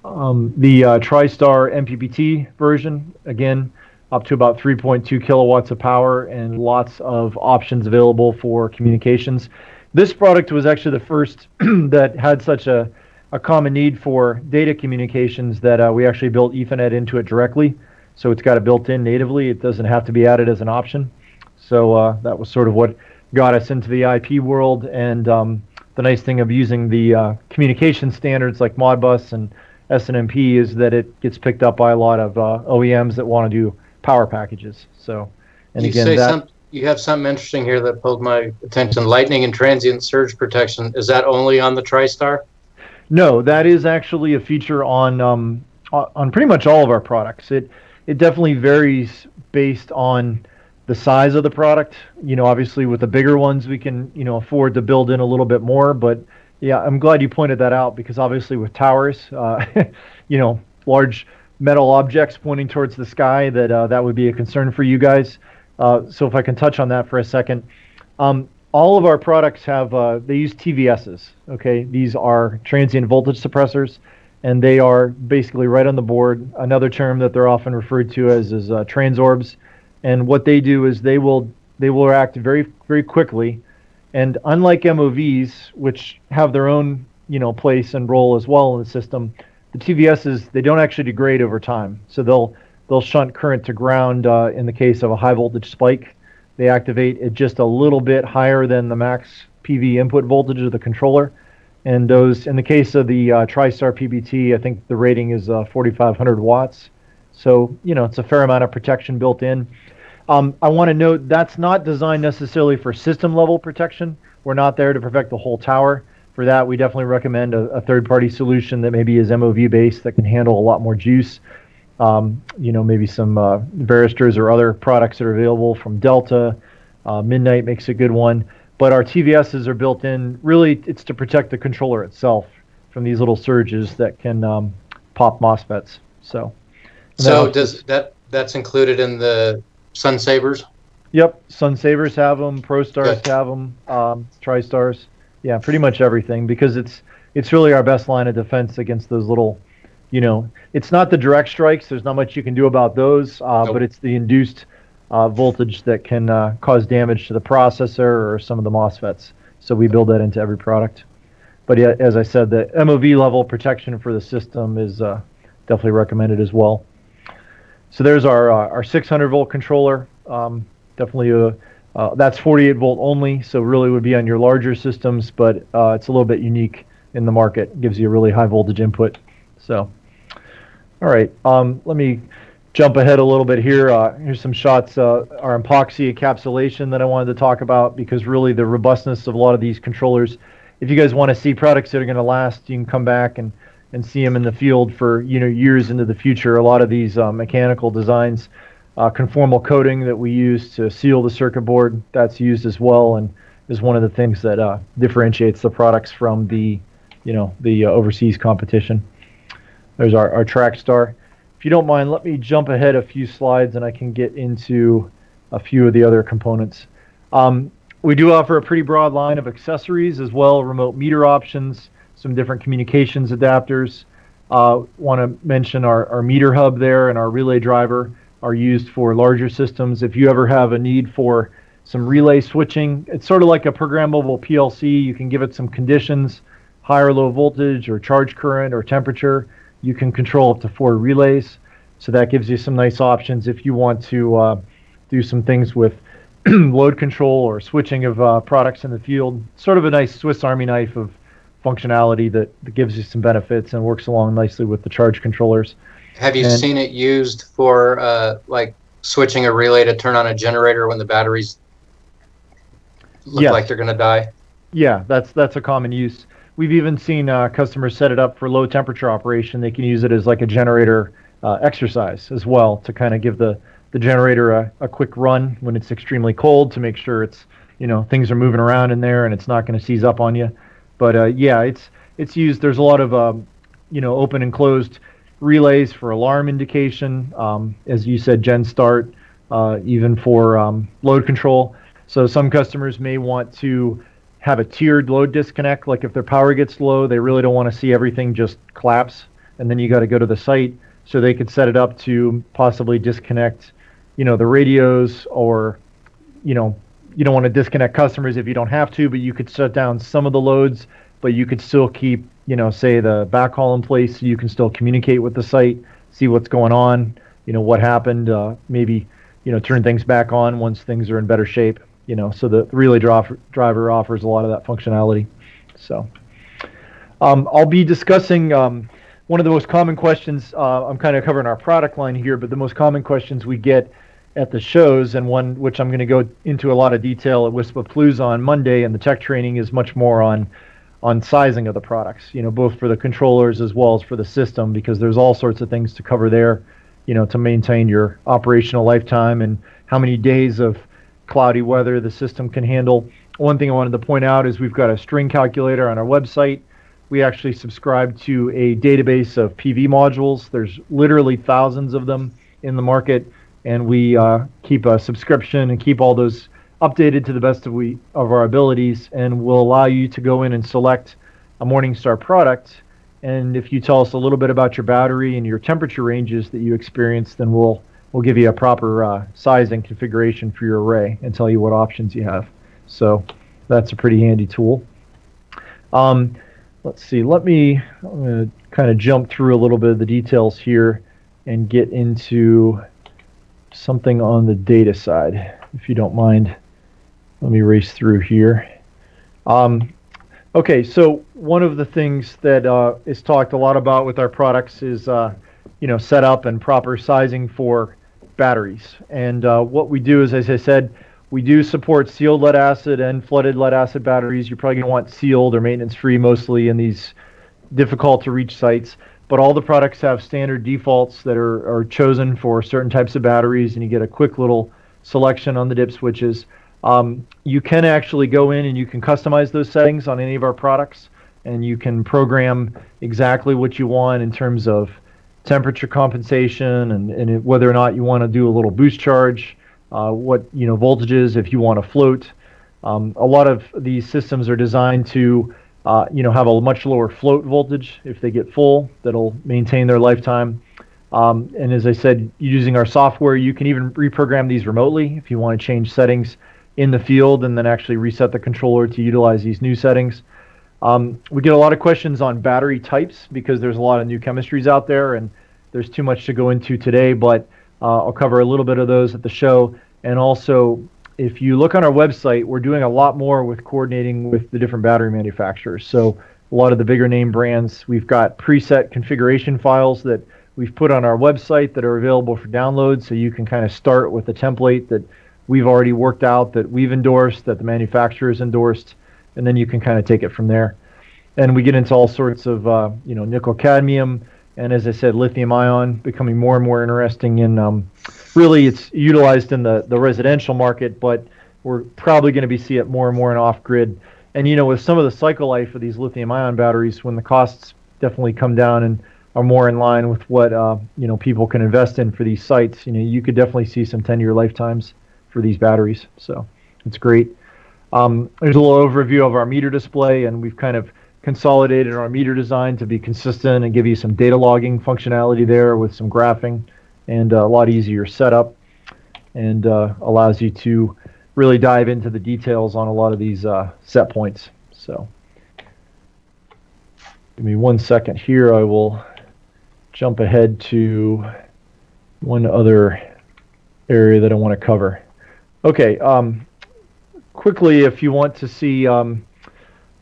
Um, the uh, TriStar MPPT version, again, up to about 3.2 kilowatts of power and lots of options available for communications. This product was actually the first that had such a, a common need for data communications that uh, we actually built Ethernet into it directly. So it's got it built in natively. It doesn't have to be added as an option. So uh, that was sort of what got us into the IP world. And um, the nice thing of using the uh, communication standards like Modbus and SNMP is that it gets picked up by a lot of uh, OEMs that want to do power packages. So, and you again, that, some, you have something interesting here that pulled my attention. Lightning and transient surge protection. Is that only on the TriStar? No, that is actually a feature on um, on pretty much all of our products. It it definitely varies based on the size of the product. You know, obviously with the bigger ones, we can you know afford to build in a little bit more. But yeah, I'm glad you pointed that out because obviously with towers, uh, you know, large metal objects pointing towards the sky, that uh, that would be a concern for you guys. Uh, so if I can touch on that for a second, um, all of our products have uh, they use TVSs. Okay, these are transient voltage suppressors and they are basically right on the board. Another term that they're often referred to as is uh, transorbs, and what they do is they will they will react very very quickly, and unlike MOVs, which have their own you know place and role as well in the system, the TVSs they don't actually degrade over time, so they'll they'll shunt current to ground uh, in the case of a high voltage spike. They activate at just a little bit higher than the max PV input voltage of the controller and those, in the case of the uh, TriStar PBT, I think the rating is uh, 4,500 watts. So, you know, it's a fair amount of protection built in. Um, I want to note that's not designed necessarily for system level protection. We're not there to protect the whole tower. For that, we definitely recommend a, a third party solution that maybe is MOV based that can handle a lot more juice. Um, you know, maybe some uh, or other products that are available from Delta. Uh, Midnight makes a good one. But our TVSs are built in. Really, it's to protect the controller itself from these little surges that can um, pop MOSFETs. So. So does that that's included in the SunSavers? Yep, SunSavers have them. ProStars Good. have them. Um, TriStars. Yeah, pretty much everything because it's it's really our best line of defense against those little, you know, it's not the direct strikes. There's not much you can do about those, uh, nope. but it's the induced uh, voltage that can uh, cause damage to the processor or some of the MOSFETs. So we build that into every product. But yeah, as I said, the MOV level protection for the system is uh, definitely recommended as well. So there's our uh, our 600 volt controller. Um, definitely a uh, that's 48 volt only, so really would be on your larger systems, but uh, it's a little bit unique in the market. Gives you a really high voltage input. So, all right, um, let me jump ahead a little bit here. Uh, here's some shots, uh, our epoxy encapsulation that I wanted to talk about because really the robustness of a lot of these controllers. If you guys want to see products that are going to last, you can come back and, and see them in the field for you know years into the future. A lot of these uh, mechanical designs, uh, conformal coating that we use to seal the circuit board, that's used as well and is one of the things that uh, differentiates the products from the you know the uh, overseas competition. There's our, our Trackstar you don't mind, let me jump ahead a few slides and I can get into a few of the other components. Um, we do offer a pretty broad line of accessories as well, remote meter options, some different communications adapters. Uh, Want to mention our, our meter hub there and our relay driver are used for larger systems. If you ever have a need for some relay switching, it's sort of like a programmable PLC. You can give it some conditions, high or low voltage or charge current or temperature you can control up to four relays. So that gives you some nice options if you want to uh, do some things with load control or switching of uh, products in the field. Sort of a nice Swiss Army knife of functionality that, that gives you some benefits and works along nicely with the charge controllers. Have you and, seen it used for uh, like switching a relay to turn on a generator when the batteries look yes. like they're going to die? Yeah, that's that's a common use. We've even seen uh, customers set it up for low temperature operation. They can use it as like a generator uh, exercise as well to kind of give the, the generator a, a quick run when it's extremely cold to make sure it's you know things are moving around in there and it's not going to seize up on you. But uh, yeah, it's it's used. There's a lot of um, you know open and closed relays for alarm indication. Um, as you said, Gen Start uh, even for um, load control. So some customers may want to have a tiered load disconnect, like if their power gets low, they really don't want to see everything just collapse, and then you got to go to the site. So they could set it up to possibly disconnect, you know, the radios, or, you know, you don't want to disconnect customers if you don't have to, but you could shut down some of the loads, but you could still keep, you know, say the backhaul in place, so you can still communicate with the site, see what's going on, you know, what happened, uh, maybe, you know, turn things back on once things are in better shape you know, so the relay driver offers a lot of that functionality. So um, I'll be discussing um, one of the most common questions. Uh, I'm kind of covering our product line here, but the most common questions we get at the shows, and one which I'm going to go into a lot of detail at Wisp WISPAPalooza on Monday, and the tech training is much more on on sizing of the products. You know, both for the controllers as well as for the system, because there's all sorts of things to cover there. You know, to maintain your operational lifetime and how many days of cloudy weather the system can handle. One thing I wanted to point out is we've got a string calculator on our website. We actually subscribe to a database of PV modules. There's literally thousands of them in the market, and we uh, keep a subscription and keep all those updated to the best of we of our abilities, and will allow you to go in and select a Morningstar product. And if you tell us a little bit about your battery and your temperature ranges that you experience, then we'll will give you a proper uh, size and configuration for your array and tell you what options you have. So that's a pretty handy tool. Um, let's see, let me kind of jump through a little bit of the details here and get into something on the data side, if you don't mind. Let me race through here. Um, okay, so one of the things that uh, is talked a lot about with our products is, uh, you know, setup and proper sizing for batteries. And uh, what we do is, as I said, we do support sealed lead acid and flooded lead acid batteries. You're probably going to want sealed or maintenance free mostly in these difficult to reach sites. But all the products have standard defaults that are, are chosen for certain types of batteries, and you get a quick little selection on the dip switches. Um, you can actually go in and you can customize those settings on any of our products, and you can program exactly what you want in terms of temperature compensation and, and it, whether or not you want to do a little boost charge, uh, what you know voltages if you want to float. Um, a lot of these systems are designed to uh, you know have a much lower float voltage if they get full. That'll maintain their lifetime. Um, and as I said, using our software, you can even reprogram these remotely if you want to change settings in the field and then actually reset the controller to utilize these new settings. Um, we get a lot of questions on battery types because there's a lot of new chemistries out there, and there's too much to go into today. But uh, I'll cover a little bit of those at the show. And also, if you look on our website, we're doing a lot more with coordinating with the different battery manufacturers. So a lot of the bigger name brands, we've got preset configuration files that we've put on our website that are available for download. So you can kind of start with a template that we've already worked out, that we've endorsed, that the manufacturers endorsed and then you can kind of take it from there. And we get into all sorts of, uh, you know, nickel cadmium, and as I said, lithium ion becoming more and more interesting. In um, really, it's utilized in the the residential market, but we're probably going to be see it more and more in off grid. And you know, with some of the cycle life of these lithium ion batteries, when the costs definitely come down and are more in line with what uh, you know people can invest in for these sites, you know, you could definitely see some 10-year lifetimes for these batteries. So it's great. Um, there's a little overview of our meter display, and we've kind of consolidated our meter design to be consistent and give you some data logging functionality there with some graphing and a lot easier setup and uh, allows you to really dive into the details on a lot of these uh, set points. So give me one second here. I will jump ahead to one other area that I want to cover. Okay, um, quickly, if you want to see um,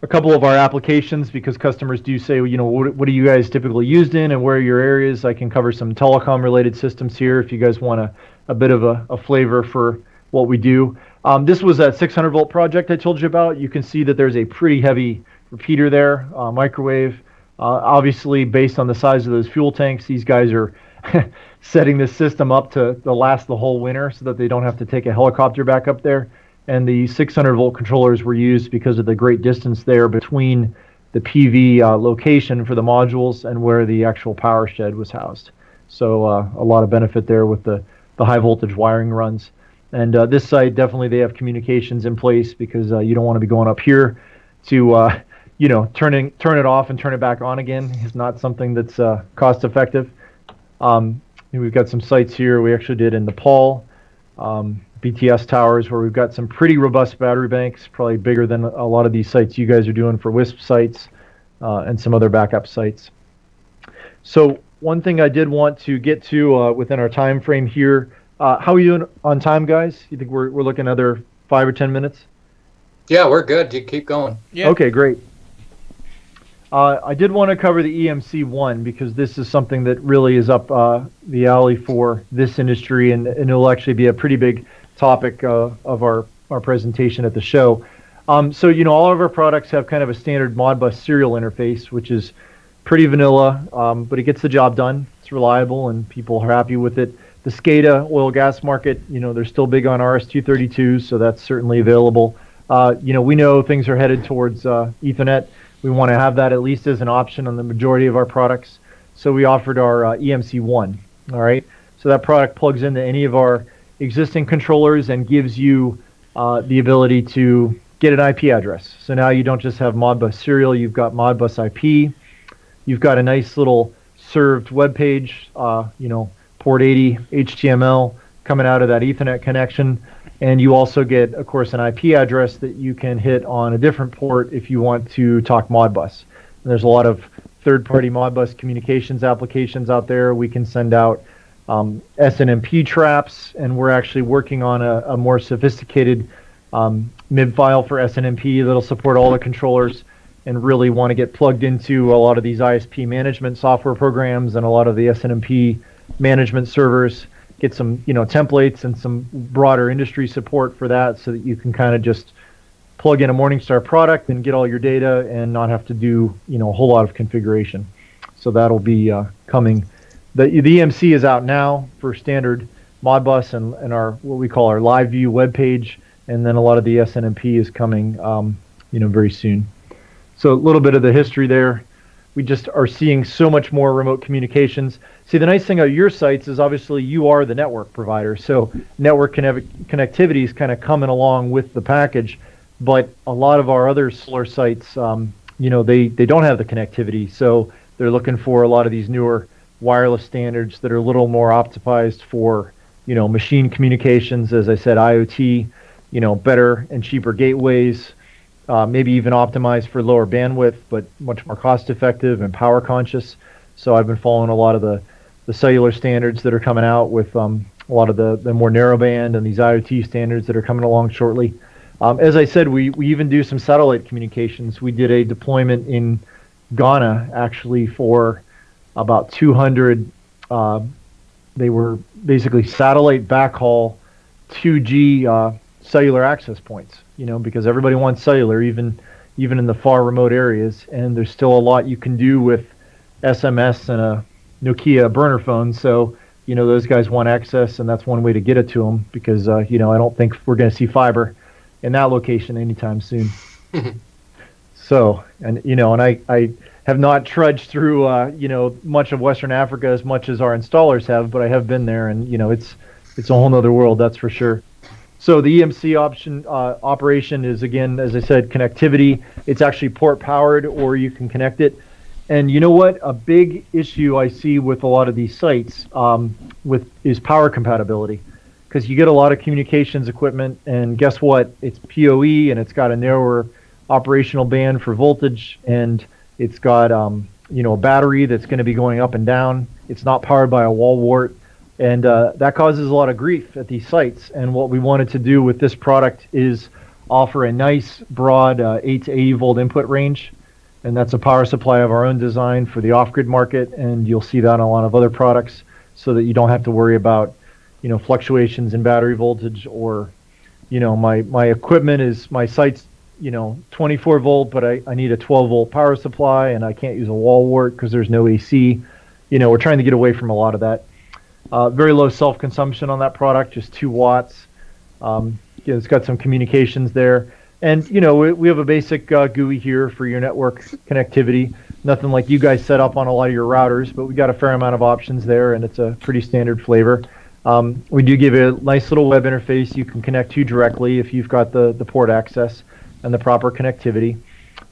a couple of our applications, because customers do say, you know, what, what are you guys typically used in and where are your areas? I can cover some telecom related systems here if you guys want a, a bit of a, a flavor for what we do. Um, this was that 600 volt project I told you about. You can see that there's a pretty heavy repeater there, uh, microwave. Uh, obviously, based on the size of those fuel tanks, these guys are setting this system up to, to last the whole winter so that they don't have to take a helicopter back up there and the 600 volt controllers were used because of the great distance there between the PV uh, location for the modules and where the actual power shed was housed. So uh, a lot of benefit there with the the high voltage wiring runs. And uh, this site definitely they have communications in place because uh, you don't want to be going up here to uh, you know turning turn it off and turn it back on again. It's not something that's uh, cost effective. Um, we've got some sites here we actually did in Nepal, um, BTS towers where we've got some pretty robust battery banks, probably bigger than a lot of these sites you guys are doing for WISP sites uh, and some other backup sites. So one thing I did want to get to uh, within our time frame here uh, how are you doing on time, guys? You think we're, we're looking another five or ten minutes? Yeah, we're good. You keep going. Yeah. Okay, great. Uh, I did want to cover the EMC one because this is something that really is up uh, the alley for this industry, and, and it'll actually be a pretty big topic uh, of our, our presentation at the show. Um, so, you know, all of our products have kind of a standard Modbus serial interface, which is pretty vanilla, um, but it gets the job done. It's reliable, and people are happy with it the SCADA oil gas market, you know, they're still big on RS-232, so that's certainly available. Uh, you know, we know things are headed towards uh, Ethernet. We want to have that at least as an option on the majority of our products. So we offered our uh, EMC1. All right. So that product plugs into any of our existing controllers and gives you uh, the ability to get an IP address. So now you don't just have Modbus serial, you've got Modbus IP. You've got a nice little served web page, uh, you know, port 80 HTML coming out of that Ethernet connection. And you also get, of course, an IP address that you can hit on a different port if you want to talk Modbus. And there's a lot of third-party Modbus communications applications out there. We can send out um, SNMP traps, and we're actually working on a, a more sophisticated um, MIB file for SNMP that'll support all the controllers and really want to get plugged into a lot of these ISP management software programs and a lot of the SNMP management servers, get some you know templates and some broader industry support for that, so that you can kind of just plug in a Morningstar product and get all your data and not have to do you know a whole lot of configuration. So that'll be uh, coming. The, the EMC is out now for standard Modbus and, and our what we call our live view web page, and then a lot of the SNMP is coming um, you know very soon. So a little bit of the history there we just are seeing so much more remote communications. See, the nice thing about your sites is obviously you are the network provider, so network connectivity is kind of coming along with the package. But a lot of our other solar sites, um, you know, they they don't have the connectivity, so they're looking for a lot of these newer wireless standards that are a little more optimized for, you know, machine communications. As I said, IoT, you know, better and cheaper gateways uh, maybe even optimized for lower bandwidth, but much more cost effective and power conscious. So I've been following a lot of the, the cellular standards that are coming out with um, a lot of the, the more narrowband and these IoT standards that are coming along shortly. Um, as I said, we, we even do some satellite communications. We did a deployment in Ghana actually for about 200. Uh, they were basically satellite backhaul 2G uh, cellular access points you know, because everybody wants cellular, even even in the far remote areas. And there's still a lot you can do with SMS and a Nokia burner phone. So you know those guys want access, and that's one way to get it to them. Because uh, you know I don't think we're going to see fiber in that location anytime soon. so and you know, and I I have not trudged through uh, you know much of Western Africa as much as our installers have, but I have been there, and you know it's it's a whole other world, that's for sure. So the EMC option uh, operation is again, as I said, connectivity. It's actually port powered, or you can connect it. And you know what? A big issue I see with a lot of these sites um, with is power compatibility, because you get a lot of communications equipment, and guess what? It's PoE, and it's got a narrower operational band for voltage, and it's got um, you know a battery that's going to be going up and down. It's not powered by a wall wart and uh, that causes a lot of grief at these sites. And what we wanted to do with this product is offer a nice broad uh, 8 to 80 volt input range. And that's a power supply of our own design for the off-grid market. And you'll see that on a lot of other products so that you don't have to worry about, you know, fluctuations in battery voltage or, you know, my, my equipment is, my site's, you know, 24 volt, but I, I need a 12 volt power supply and I can't use a wall wart because there's no AC. You know, we're trying to get away from a lot of that. Uh, very low self-consumption on that product, just two watts. Um, it's got some communications there. And, you know, we, we have a basic uh, GUI here for your network connectivity. Nothing like you guys set up on a lot of your routers, but we got a fair amount of options there, and it's a pretty standard flavor. Um, we do give a nice little web interface you can connect to directly if you've got the, the port access and the proper connectivity,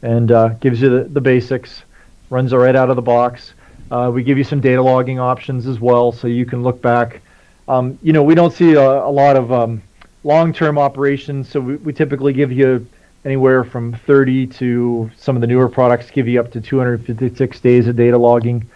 and uh, gives you the, the basics. Runs right out of the box. Uh, we give you some data logging options as well, so you can look back. Um, you know, we don't see a, a lot of um, long-term operations, so we, we typically give you anywhere from 30 to some of the newer products give you up to 256 days of data logging.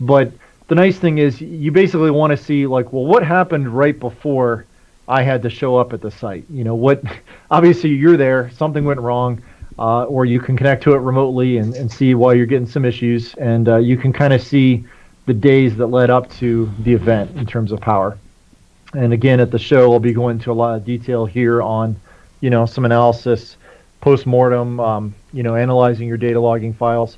But the nice thing is you basically want to see like, well, what happened right before I had to show up at the site? You know, what? Obviously, you're there. Something went wrong. Uh, or you can connect to it remotely and, and see why you're getting some issues, and uh, you can kind of see the days that led up to the event in terms of power. And again, at the show, I'll be going into a lot of detail here on, you know, some analysis, post-mortem, um, you know, analyzing your data logging files.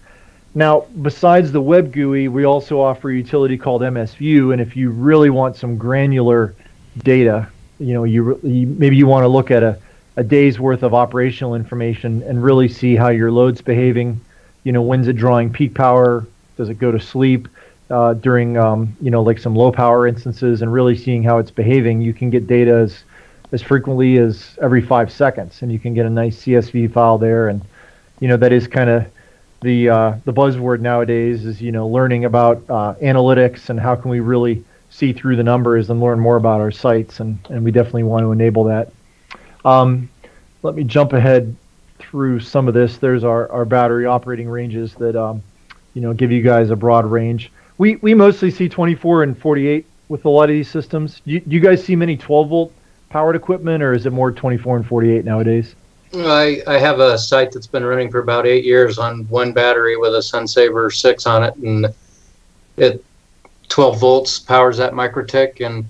Now, besides the web GUI, we also offer a utility called MSView, and if you really want some granular data, you know, you, you maybe you want to look at a, a day's worth of operational information and really see how your load's behaving. You know, when's it drawing peak power? Does it go to sleep uh, during, um, you know, like some low power instances, and really seeing how it's behaving? You can get data as as frequently as every five seconds, and you can get a nice CSV file there. And you know, that is kind of the uh, the buzzword nowadays is you know learning about uh, analytics and how can we really see through the numbers and learn more about our sites and and we definitely want to enable that. Um, let me jump ahead through some of this. There's our, our battery operating ranges that um, you know give you guys a broad range. We we mostly see 24 and 48 with a lot of these systems. Do you, you guys see many 12 volt powered equipment or is it more 24 and 48 nowadays? I, I have a site that's been running for about eight years on one battery with a SunSaver 6 on it, and it 12 volts powers that MikroTik. And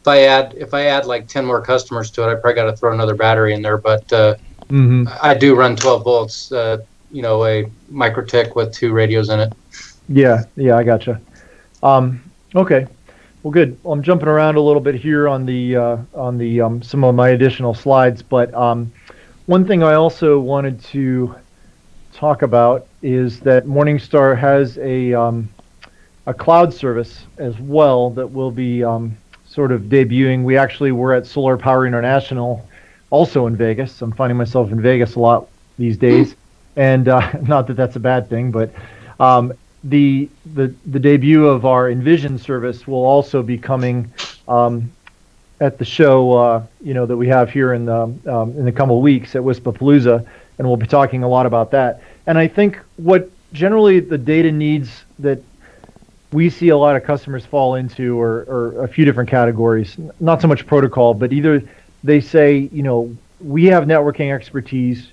if I add if I add like 10 more customers to it, I probably got to throw another battery in there. But uh, mm-hmm. I do run 12 volts. Uh, you know, a MikroTik with two radios in it. Yeah, yeah, I gotcha. Um, okay, well, good. Well, I'm jumping around a little bit here on the uh, on the um, some of my additional slides, but um, one thing I also wanted to talk about is that Morningstar has a um, a cloud service as well that will be um, sort of debuting. We actually were at Solar Power International, also in Vegas. I'm finding myself in Vegas a lot these days, and uh, not that that's a bad thing, but um, the the the debut of our Envision service will also be coming um, at the show, uh, you know, that we have here in the um, in the couple weeks at WISPAPalooza, and we'll be talking a lot about that. And I think what generally the data needs that we see a lot of customers fall into are, are a few different categories. Not so much protocol, but either they say, you know, we have networking expertise.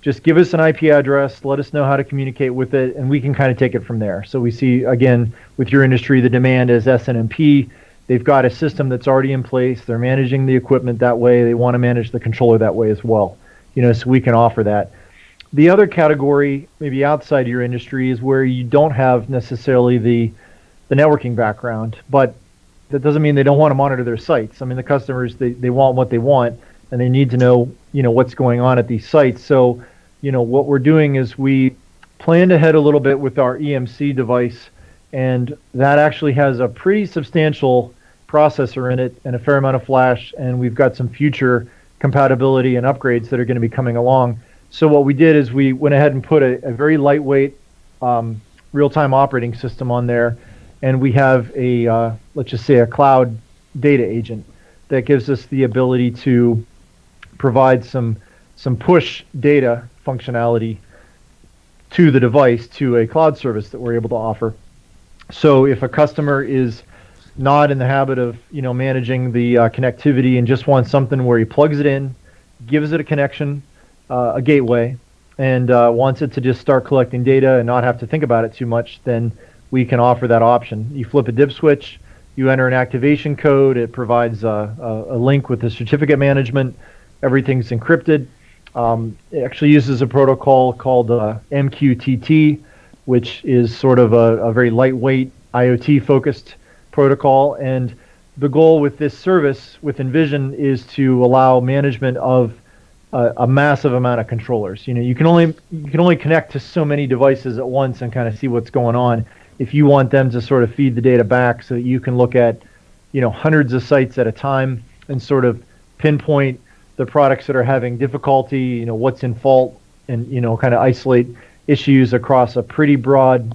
Just give us an IP address, let us know how to communicate with it, and we can kind of take it from there. So we see again with your industry, the demand is SNMP They've got a system that's already in place. They're managing the equipment that way. They want to manage the controller that way as well. You know, so we can offer that. The other category, maybe outside your industry, is where you don't have necessarily the the networking background, but that doesn't mean they don't want to monitor their sites. I mean, the customers they, they want what they want, and they need to know you know what's going on at these sites. So, you know, what we're doing is we planned ahead a little bit with our EMC device and that actually has a pretty substantial processor in it and a fair amount of flash and we've got some future compatibility and upgrades that are going to be coming along so what we did is we went ahead and put a, a very lightweight um, real-time operating system on there and we have a uh, let's just say a cloud data agent that gives us the ability to provide some some push data functionality to the device to a cloud service that we're able to offer. So if a customer is not in the habit of you know managing the uh, connectivity and just wants something where he plugs it in, gives it a connection, uh, a gateway, and uh, wants it to just start collecting data and not have to think about it too much, then we can offer that option. You flip a dip switch, you enter an activation code, it provides a, a, a link with the certificate management, everything's encrypted. Um, it actually uses a protocol called uh, MQTT which is sort of a, a very lightweight IoT focused protocol. And the goal with this service with Envision is to allow management of a, a, massive amount of controllers. You know, you can only you can only connect to so many devices at once and kind of see what's going on. If you want them to sort of feed the data back so that you can look at you know, hundreds of sites at a time and sort of pinpoint the products that are having difficulty, you know, what's in fault, and you know, kind of isolate issues across a pretty broad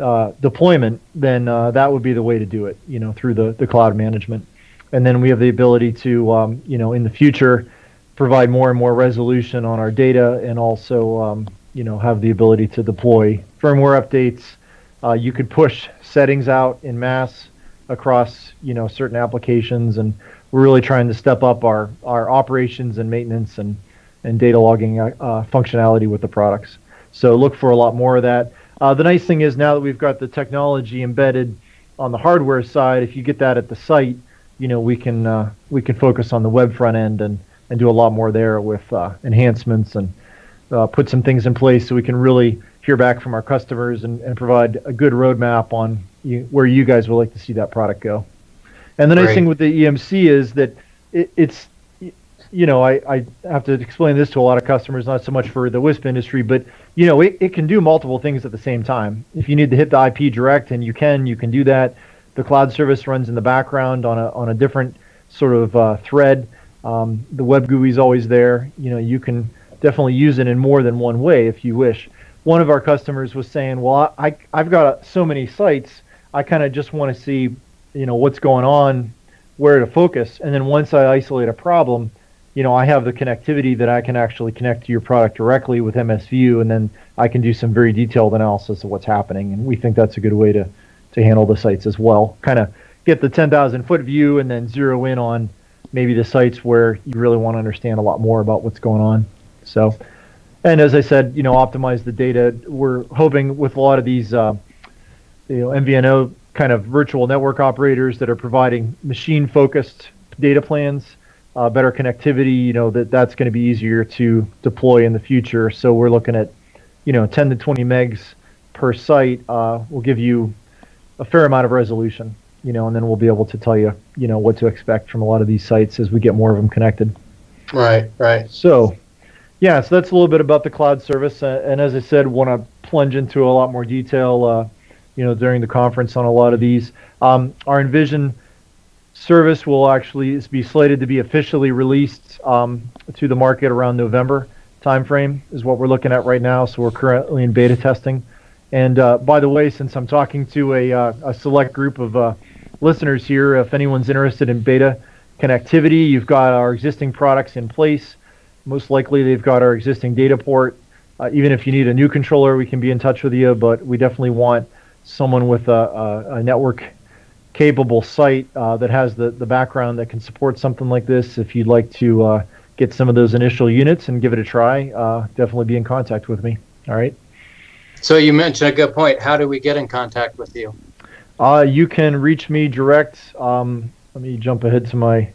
uh, deployment, then uh, that would be the way to do it, you know, through the, the cloud management. And then we have the ability to, um, you know, in the future, provide more and more resolution on our data and also, um, you know, have the ability to deploy firmware updates. Uh, you could push settings out in mass across, you know, certain applications. And we're really trying to step up our, our operations and maintenance and, and data logging uh, functionality with the products. So look for a lot more of that. Uh, the nice thing is now that we've got the technology embedded on the hardware side, if you get that at the site, you know we can uh, we can focus on the web front end and and do a lot more there with uh, enhancements and uh, put some things in place so we can really hear back from our customers and, and provide a good roadmap on you, where you guys would like to see that product go. And the nice thing with the EMC is that it, it's you know, I, I have to explain this to a lot of customers, not so much for the WISP industry, but you know, it, it can do multiple things at the same time. If you need to hit the IP direct, and you can, you can do that. The cloud service runs in the background on a on a different sort of uh, thread. Um, the web GUI is always there. You know, you can definitely use it in more than one way if you wish. One of our customers was saying, "Well, I I've got so many sites, I kind of just want to see, you know, what's going on, where to focus, and then once I isolate a problem." you know, I have the connectivity that I can actually connect to your product directly with MS View, and then I can do some very detailed analysis of what's happening. And we think that's a good way to, to handle the sites as well. Kind of get the 10,000 foot view and then zero in on maybe the sites where you really want to understand a lot more about what's going on. So, and as I said, you know, optimize the data. We're hoping with a lot of these, uh, you know, MVNO kind of virtual network operators that are providing machine focused data plans uh, better connectivity, you know, that that's going to be easier to deploy in the future. So we're looking at, you know, 10 to 20 megs per site uh, will give you a fair amount of resolution, you know, and then we'll be able to tell you, you know, what to expect from a lot of these sites as we get more of them connected. Right, right. So, yeah, so that's a little bit about the cloud service. Uh, and as I said, want to plunge into a lot more detail, uh, you know, during the conference on a lot of these. Um, our Envision service will actually be slated to be officially released um, to the market around November timeframe is what we're looking at right now. So we're currently in beta testing. And uh, by the way, since I'm talking to a, uh, a select group of uh, listeners here, if anyone's interested in beta connectivity, you've got our existing products in place. Most likely, they've got our existing data port. Uh, even if you need a new controller, we can be in touch with you. But we definitely want someone with a, a, a network capable site uh, that has the, the background that can support something like this, if you'd like to uh, get some of those initial units and give it a try, uh, definitely be in contact with me. All right. So you mentioned a good point. How do we get in contact with you? Uh, you can reach me direct. Um, let me jump ahead to my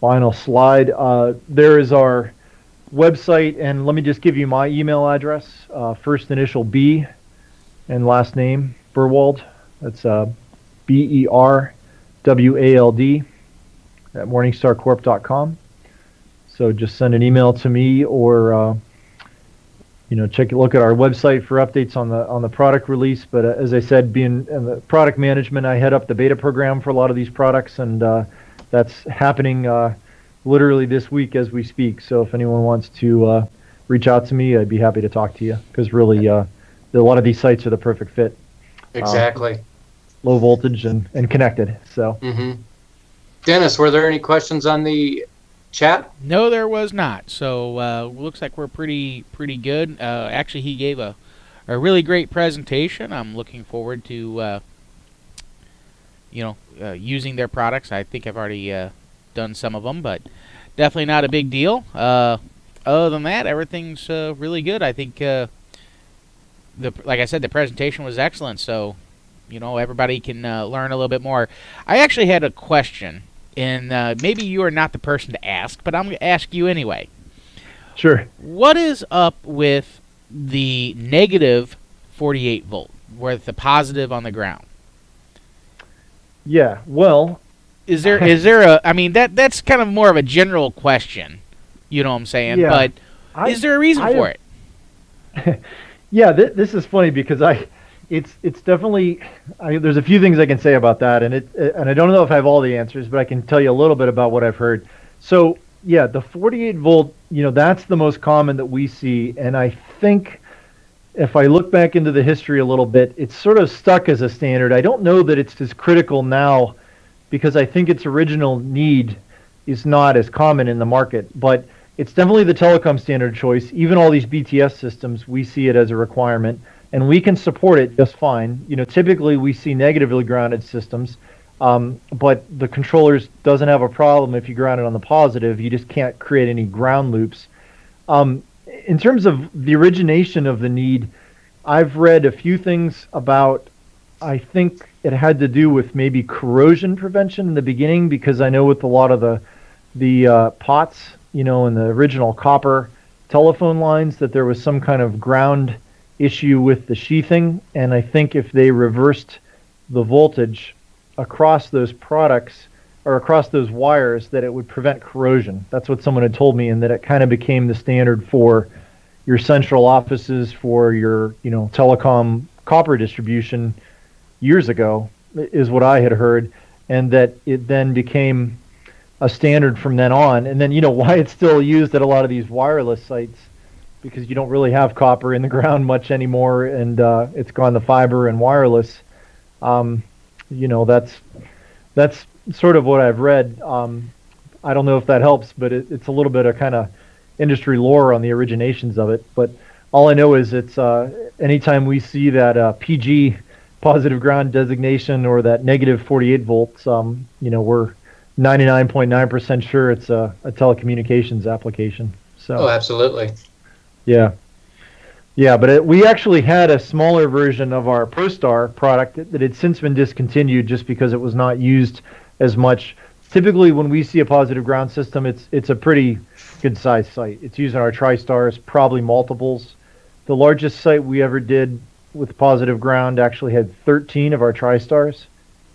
final slide. Uh, there is our website, and let me just give you my email address. Uh, first initial B and last name Berwald. That's uh, B E R W A L D at morningstarcorp.com. So just send an email to me or uh, you know check look at our website for updates on the on the product release. But uh, as I said, being in the product management, I head up the beta program for a lot of these products, and uh, that's happening uh, literally this week as we speak. So if anyone wants to uh, reach out to me, I'd be happy to talk to you because really uh, a lot of these sites are the perfect fit. Exactly low voltage and, and connected. So, mm-hmm. Dennis, were there any questions on the chat? No, there was not. So uh, looks like we're pretty pretty good. Uh, actually, he gave a a really great presentation. I'm looking forward to uh, you know uh, using their products. I think I've already uh, done some of them, but definitely not a big deal. Uh, other than that, everything's really good. I think the like I said, the presentation was excellent. So you know everybody can uh, learn a little bit more. I actually had a question, and uh, maybe you are not the person to ask, but I'm going to ask you anyway. Sure. What is up with the negative 48 volt, with the positive on the ground? Yeah. Well, is there is there a? I mean that that's kind of more of a general question. You know what I'm saying? Yeah, but I, is there a reason I, for it? yeah, th- this is funny because I it's it's definitely I, there's a few things I can say about that, and it uh, and I don't know if I have all the answers, but I can tell you a little bit about what I've heard. So yeah, the 48 volt, you know, that's the most common that we see, and I think if I look back into the history a little bit, it's sort of stuck as a standard. I don't know that it's as critical now because I think its original need is not as common in the market, but it's definitely the telecom standard choice. Even all these BTS systems, we see it as a requirement, and we can support it just fine. You know, typically we see negatively grounded systems, um, but the controllers doesn't have a problem if you ground it on the positive. You just can't create any ground loops. Um, in terms of the origination of the need, I've read a few things about. I think it had to do with maybe corrosion prevention in the beginning because I know with a lot of the the uh, pots, you know, in the original copper telephone lines, that there was some kind of ground issue with the sheathing, and I think if they reversed the voltage across those products or across those wires, that it would prevent corrosion. That's what someone had told me, and that it kind of became the standard for your central offices for your, you know, telecom copper distribution years ago, is what I had heard, and that it then became a standard from then on. And then, you know, why it's still used at a lot of these wireless sites because you don't really have copper in the ground much anymore, and uh, it's gone to fiber and wireless. Um, you know, that's that's sort of what I've read. Um, I don't know if that helps, but it, it's a little bit of kind of industry lore on the originations of it. But all I know is it's uh, anytime we see that uh, PG positive ground designation or that negative 48 volts, um, you know, we're 99.9% sure it's a, a telecommunications application. So. Oh, absolutely. Yeah. Yeah, but it, we actually had a smaller version of our ProStar product that, that had since been discontinued just because it was not used as much. Typically, when we see a positive ground system, it's it's a pretty good sized site. It's using our TriStars, probably multiples. The largest site we ever did with positive ground actually had 13 of our TriStars.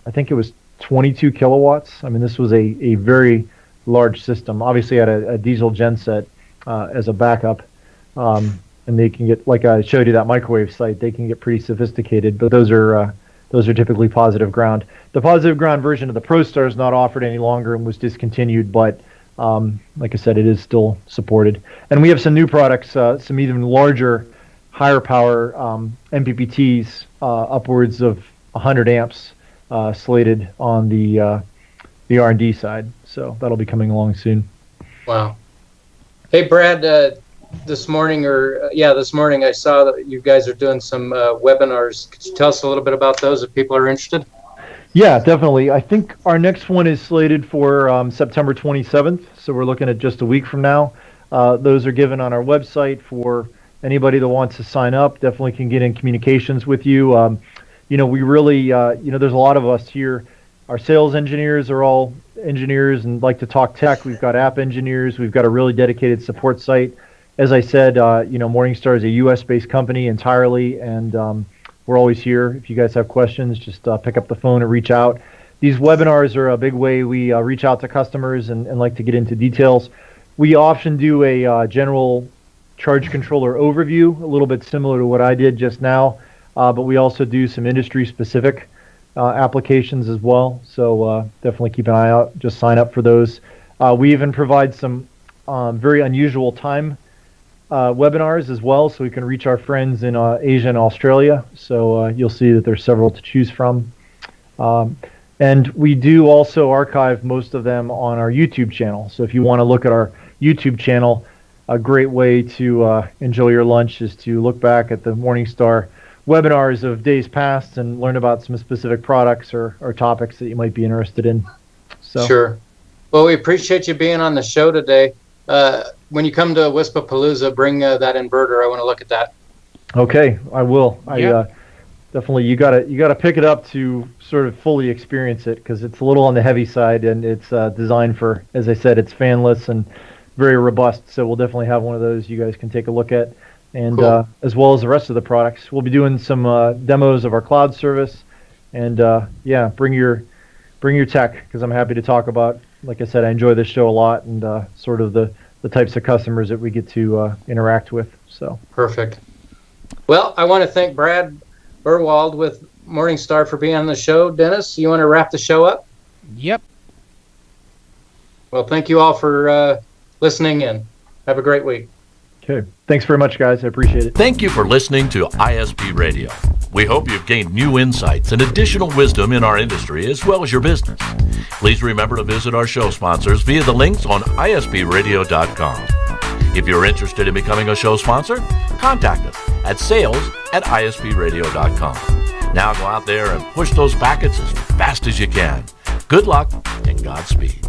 I think it was 22 kilowatts. I mean, this was a, a very large system. Obviously, had a, a diesel genset uh, as a backup. Um, and they can get, like I showed you that microwave site, they can get pretty sophisticated, but those are uh, those are typically positive ground. The positive ground version of the ProStar is not offered any longer and was discontinued, but um, like I said, it is still supported. And we have some new products, uh, some even larger, higher power um, MPPTs, uh, upwards of 100 amps, uh, slated on the uh, the R&D side. So that'll be coming along soon. Wow. Hey, Brad. This morning, or uh, yeah, this morning, I saw that you guys are doing some uh, webinars. Could you tell us a little bit about those if people are interested? Yeah, definitely. I think our next one is slated for um, September 27th, so we're looking at just a week from now. Uh, those are given on our website for anybody that wants to sign up. Definitely can get in communications with you. Um, you know, we really, uh, you know, there's a lot of us here. Our sales engineers are all engineers and like to talk tech. We've got app engineers. We've got a really dedicated support site as I said, uh, you know, Morningstar is a U.S.-based company entirely, and um, we're always here. If you guys have questions, just uh, pick up the phone and reach out. These webinars are a big way we uh, reach out to customers and, and, like to get into details. We often do a uh, general charge controller overview, a little bit similar to what I did just now, uh, but we also do some industry-specific uh, applications as well. So definitely keep an eye out. Just sign up for those. we even provide some um, very unusual time uh, webinars as well, so we can reach our friends in uh, Asia and Australia. So uh, you'll see that there's several to choose from. Um, and we do also archive most of them on our YouTube channel. So if you want to look at our YouTube channel, a great way to uh, enjoy your lunch is to look back at the Morningstar webinars of days past and learn about some specific products or, or topics that you might be interested in. So. Sure. Well, we appreciate you being on the show today. Uh, when you come to Wispapalooza, bring uh, that inverter. I want to look at that. Okay, I will. I uh, definitely you gotta you gotta pick it up to sort of fully experience it because it's a little on the heavy side and it's uh, designed for, as I said, it's fanless and very robust. So we'll definitely have one of those you guys can take a look at, and cool. uh, as well as the rest of the products. We'll be doing some uh, demos of our cloud service, and uh, yeah, bring your bring your tech because I'm happy to talk about. Like I said, I enjoy this show a lot and uh, sort of the the types of customers that we get to uh, interact with. So perfect. Well, I want to thank Brad Berwald with Morningstar for being on the show. Dennis, you want to wrap the show up? Yep. Well, thank you all for uh, listening in. Have a great week. Okay. Thanks very much, guys. I appreciate it. Thank you for listening to ISP Radio. We hope you've gained new insights and additional wisdom in our industry as well as your business. Please remember to visit our show sponsors via the links on ispradio.com. If you're interested in becoming a show sponsor, contact us at sales at ispradio.com. Now go out there and push those packets as fast as you can. Good luck and Godspeed.